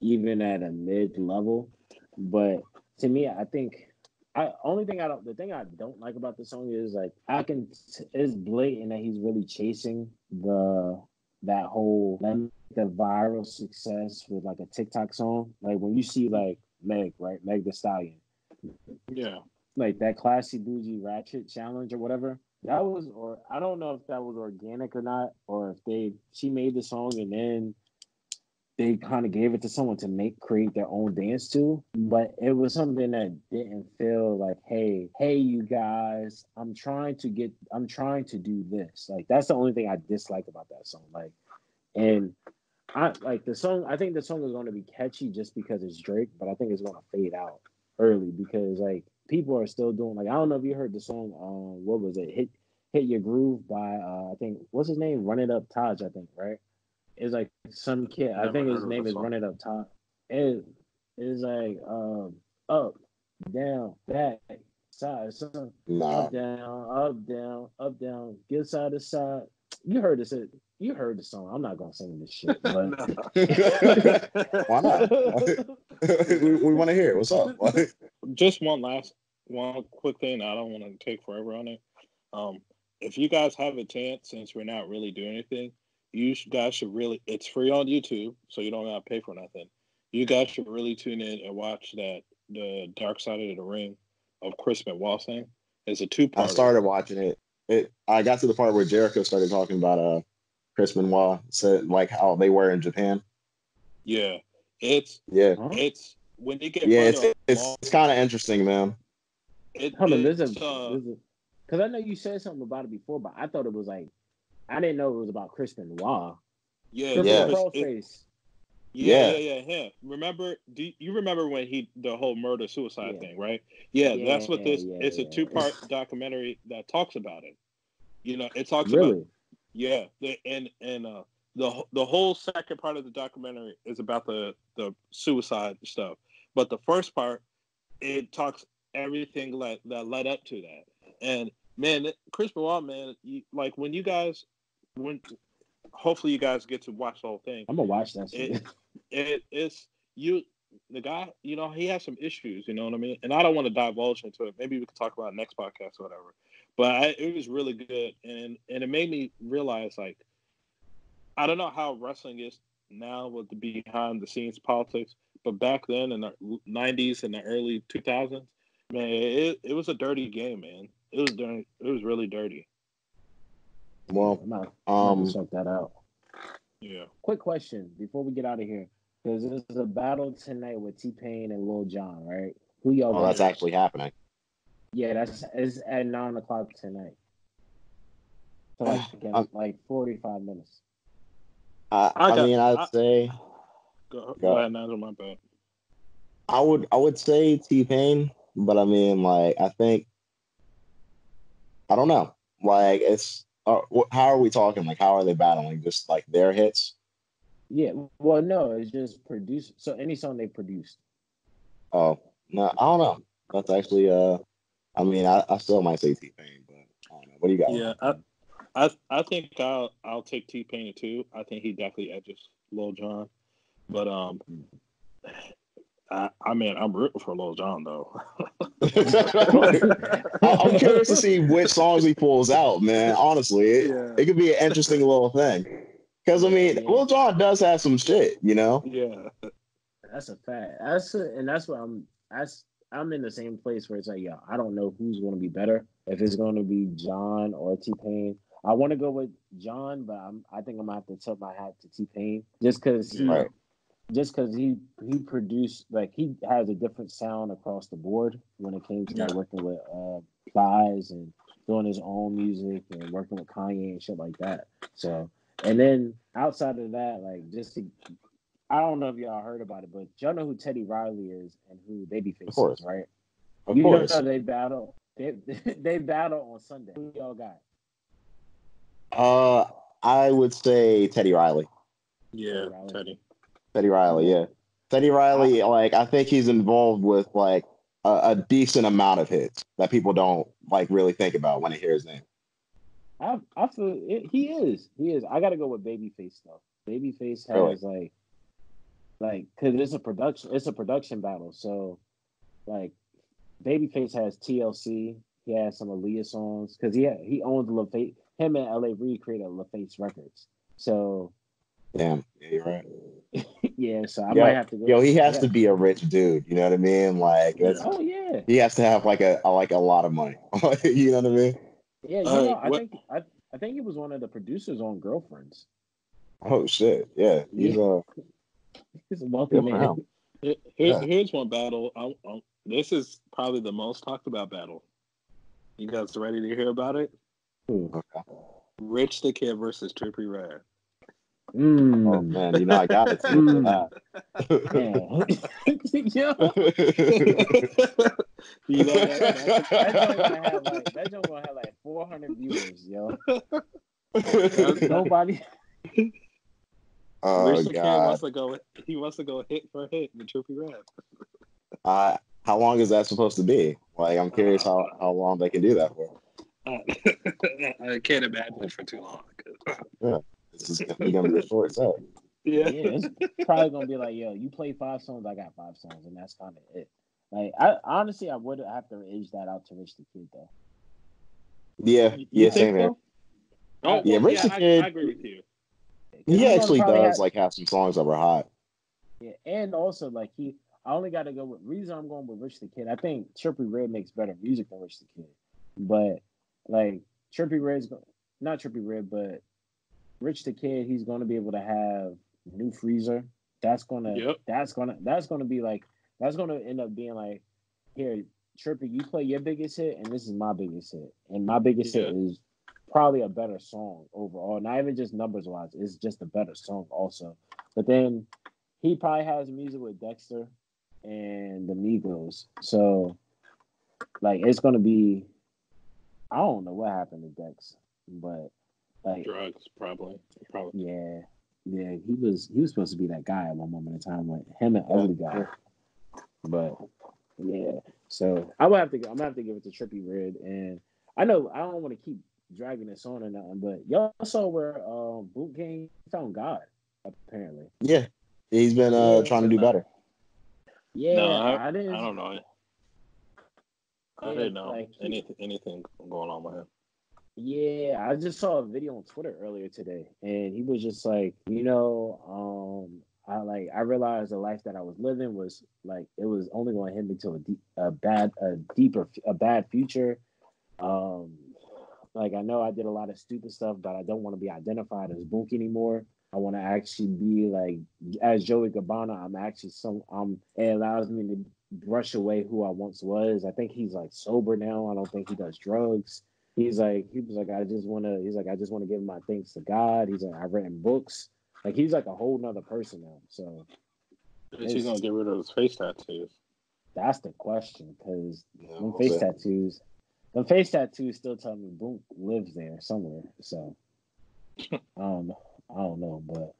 even at a mid level. But to me, I think I only thing I don't the thing I don't like about the song is like I can it's blatant that he's really chasing the that whole the viral success with like a TikTok song. Like when you see like Meg, right? Meg the Stallion. Yeah. Like that classy bougie ratchet challenge or whatever. That was or I don't know if that was organic or not, or if they she made the song and then they kind of gave it to someone to make create their own dance to but it was something that didn't feel like hey hey you guys i'm trying to get i'm trying to do this. Like that's the only thing i dislike about that song. Like and i like the song i think the song is going to be catchy just because it's drake but i think it's going to fade out early because like people are still doing like i don't know if you heard the song um what was it? Hit hit your groove by uh i think what's his name? Run it up taj i think right it's like some kid. I think his name is Running Up Top. It is like um up, down, back, side, some nah. up, down, up, down, up, down, get side to side. You heard this. You heard the song. I'm not gonna sing this shit. But... Why not? we, we want to hear it. What's up? Just one last, one quick thing. I don't want to take forever on it. Um, if you guys have a chance, since we're not really doing anything, you guys should really it's free on youtube so you don't have to pay for nothing. You guys should really tune in and watch that the dark side of the ring of chris benoit thing. It's a two part i started watching it. It i got to the part where jericho started talking about uh chris benoit said like how they were in japan. Yeah it's yeah. It's when they get yeah it's it's, it's kind of interesting man. It, Hold on, there's a, uh, because I know you said something about it before, but I thought it was like I didn't know it was about Chris Benoit. Yeah, yeah. It, yeah, yeah, yeah, yeah. Remember? Do you remember when he the whole murder suicide yeah. thing, right? Yeah, yeah, that's what this. Yeah, it's a two part documentary that talks about it. You know, it talks really? about yeah, the, and and uh, the the whole second part of the documentary is about the the suicide stuff, but the first part it talks everything that that led up to that, and man, Chris Benoit, man, you, like when you guys when hopefully you guys get to watch the whole thing. I'm gonna watch that. It, it, it's you. The guy, you know, he has some issues. You know what I mean? And I don't want to divulge into it. Maybe we could talk about next podcast or whatever. But I, it was really good, and and it made me realize like I don't know how wrestling is now with the behind the scenes politics, but back then in the '90s and the early 2000s, man, it, it was a dirty game, man. It was dirty. It was really dirty. Well, I'm not, um, check that out. Yeah. Quick question before we get out of here, because there's a battle tonight with T-Pain and Lil Jon, right? Who y'all? Oh, that's actually happening. Yeah, that's is at nine o'clock tonight. So like, again, like forty five minutes. I, I, I mean, I'd I, say. Go, go ahead, Nigel. My bad. I would, I would say T-Pain, but I mean, like, I think, I don't know, like it's uh, how are we talking? Like, how are they battling? Just like their hits? Yeah. Well, no, it's just produced. So any song they produced. Oh no, I don't know. That's actually uh, I mean, I, I still might say T-Pain, but I don't know. What do you got? Yeah, I, I, I think I'll I'll take T-Pain too. I think he definitely edges Lil Jon, but um, I, I mean, I'm rooting for Lil Jon though. I'm curious to see which songs he pulls out, man. Honestly, it, yeah. it could be an interesting little thing. Because I mean, yeah. Lil Jon does have some shit, you know. Yeah, that's a fact. That's a, and that's what I'm. That's I'm in the same place where it's like, yeah, I don't know who's going to be better. If it's going to be Jon or T Pain, I want to go with Jon, but I'm, I think I'm gonna have to tip my hat to T-Pain just because right just because he he produced like he has a different sound across the board when it came to yeah. like working with uh Plies and doing his own music and working with Kanye and shit like that. So and then outside of that, like just to, I don't know if y'all heard about it, but y'all know who Teddy Riley is and who Babyface of is, right? Of you course. know they battle. They they battle on Sunday. Who y'all got? Uh, I would say Teddy Riley. Yeah, Teddy. Riley. Teddy. Teddy Riley, yeah. Teddy Riley, uh-huh. like I think he's involved with like a, a, decent amount of hits that people don't like really think about when they hear his name. I I feel it, he is. He is. I got to go with Babyface though. Babyface has really? like, like, cause it's a production. It's a production battle. So, like, Babyface has TLC. He has some Aaliyah songs because he he owns LaFace. Him and LA Reid created LaFace Records. So, damn, yeah, you're right. yeah, so I yo, might have to go. Yo, he has to be a rich dude. You know what I mean? Like, oh yeah, he has to have like a, a like a lot of money. you know what I mean? Yeah, you know, I think I, I think he was one of the producers on Girlfriends. Oh shit! Yeah, he's yeah. uh, he's a wealthy man. Here, yeah. Here's one battle. I, I, this is probably the most talked about battle. You guys ready to hear about it? Okay. Rich the Kid versus Trippie Redd. Mm. Oh man, you know I got it. Mm. yeah. You know, that, that, that, gonna have like that joint gonna have like 400 viewers, yo. Nobody. Oh Rich God! Wants to go, he wants to go hit for hit with Trippie Redd. Uh, how long is that supposed to be? Like, I'm curious how, how long they can do that for. Uh, I can't imagine it for too long. yeah, this is gonna be a short set. Yeah. yeah, it's probably gonna be like, yo, you play five songs, I got five songs, and that's kind of it. Like I honestly, I would have to age that out to Rich the Kid though. Yeah, you yeah, same here. Oh, yeah, Rich yeah, the Kid. I, I, agree with you. He actually does like have some songs that were hot. Yeah, and also like he, I only got to go with reason I'm going with Rich the Kid. I think Trippie Redd makes better music than Rich the Kid, but like Trippie Redd's not Trippie Redd, but Rich the Kid, he's going to be able to have new Freezer. That's gonna, yep. that's gonna, that's gonna be like that's gonna end up being like, here, Trippie, you play your biggest hit, and this is my biggest hit, and my biggest yeah. hit is probably a better song overall. Not even just numbers wise, it's just a better song also. But then he probably has music with Dexter and the Migos, so like it's gonna be. I don't know what happened to Dex, but like drugs probably, probably. Yeah, yeah, he was he was supposed to be that guy at one moment in time with him and Ugly Guy. But yeah, so I will have to. I'm gonna have to give it to Trippie Redd and I know I don't want to keep dragging this on or nothing, but y'all saw where um, Boonk Gang found God apparently. Yeah, he's been uh, yeah, trying to do better. Yeah, no, I, I, didn't. I don't know. I didn't know like, anything anything going on with him. Yeah, I just saw a video on Twitter earlier today, and he was just like, you know, um, I like I realized the life that I was living was like it was only going to hit me to a, deep, a bad, a deeper, a bad future. Um, like I know I did a lot of stupid stuff, but I don't want to be identified as Boonk anymore. I want to actually be like as Joey Gabbana. I'm actually some. Um, it allows me to brush away who I once was. I think he's like sober now. I don't think he does drugs. He's like he was like I just want to. He's like I just want to give my thanks to God. He's like I've written books. Like he's like a whole nother person now. So he's gonna get rid of his face tattoos? That's the question, because yeah, face tattoos, the face tattoos still tell me Boonk lives there somewhere. So um, I don't know, but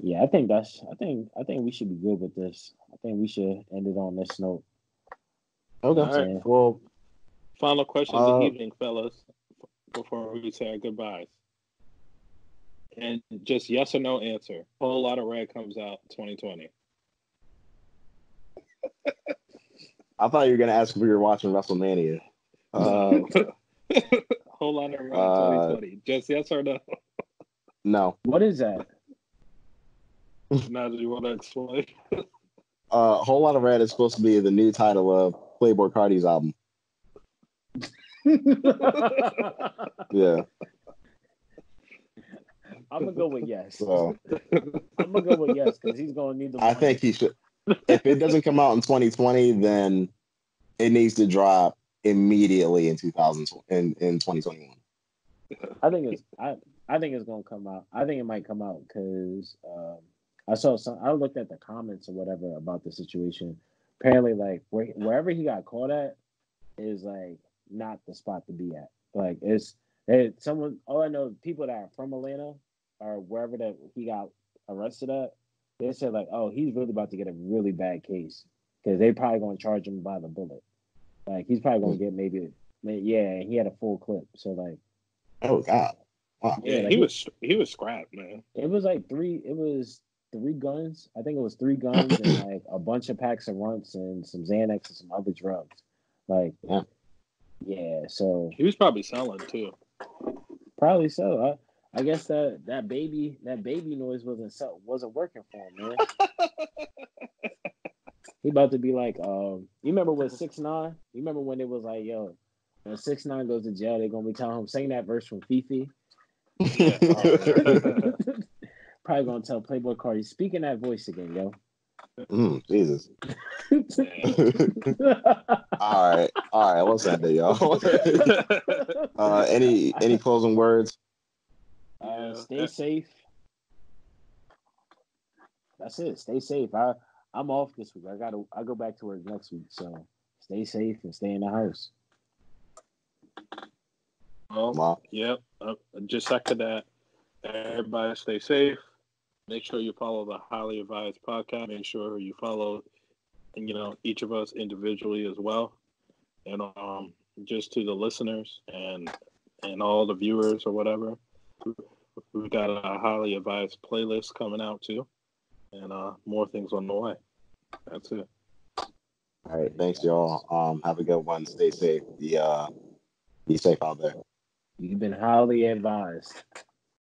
yeah, I think that's. I think I think we should be good with this. I think we should end it on this note. Okay. All right. Well, final question of the uh, evening, fellas, before we say our goodbyes and just yes or no answer. Whole Lotta Red comes out 2020. I thought you were gonna ask if we were watching WrestleMania. Uh, Whole Lotta Red uh, 2020. Just yes or no. No. What is that? now, do you want to explain? uh, Whole Lotta Red is supposed to be the new title of Playboi Carti's album. Yeah. I'm gonna go with yes. So, I'm gonna go with yes because he's gonna need the. Money. I think he should. If it doesn't come out in 2020, then it needs to drop immediately in 2000 in in 2021. I think it's I I think it's gonna come out. I think it might come out because um, I saw some. I looked at the comments or whatever about the situation. Apparently, like where, wherever he got caught at is like not the spot to be at. Like it's it, someone. All I know, people that are from Atlanta or wherever that he got arrested at, they said like, oh, he's really about to get a really bad case because they probably going to charge him by the bullet. Like he's probably going to get maybe, maybe, yeah. He had a full clip, so like, oh god, Wow. Yeah, like he he- was he was scrapped, man. It was like three. It was three guns. I think it was three guns and like a bunch of packs of runts and some Xanax and some other drugs. Like, Yeah. Yeah. So He was probably selling too. probably so. I, I guess that that baby that baby noise wasn't so, wasn't working for him, man. he about to be like, um, you remember with six nine? You remember when it was like, yo, when six nine goes to jail, they're gonna be telling him sing that verse from FEFE. Probably gonna tell Playboi Carti, speaking that voice again, yo. Mm, Jesus. All right, all right. Let's end it, y'all. uh, any any closing words? Uh, stay safe. That's it. Stay safe. I I'm off this week. I gotta I go back to work next week. So stay safe and stay in the house. well, Wow. Yep. Uh, just second that. Everybody stay safe. Make sure you follow the Highly Advised podcast. Make sure you follow, you know, each of us individually as well. And um, just to the listeners and and all the viewers or whatever, we've got a Highly Advised playlist coming out too, and uh, more things on the way. That's it. All right. Thanks, y'all. Um, have a good one. Stay safe. Be uh, be safe out there. You've been highly advised.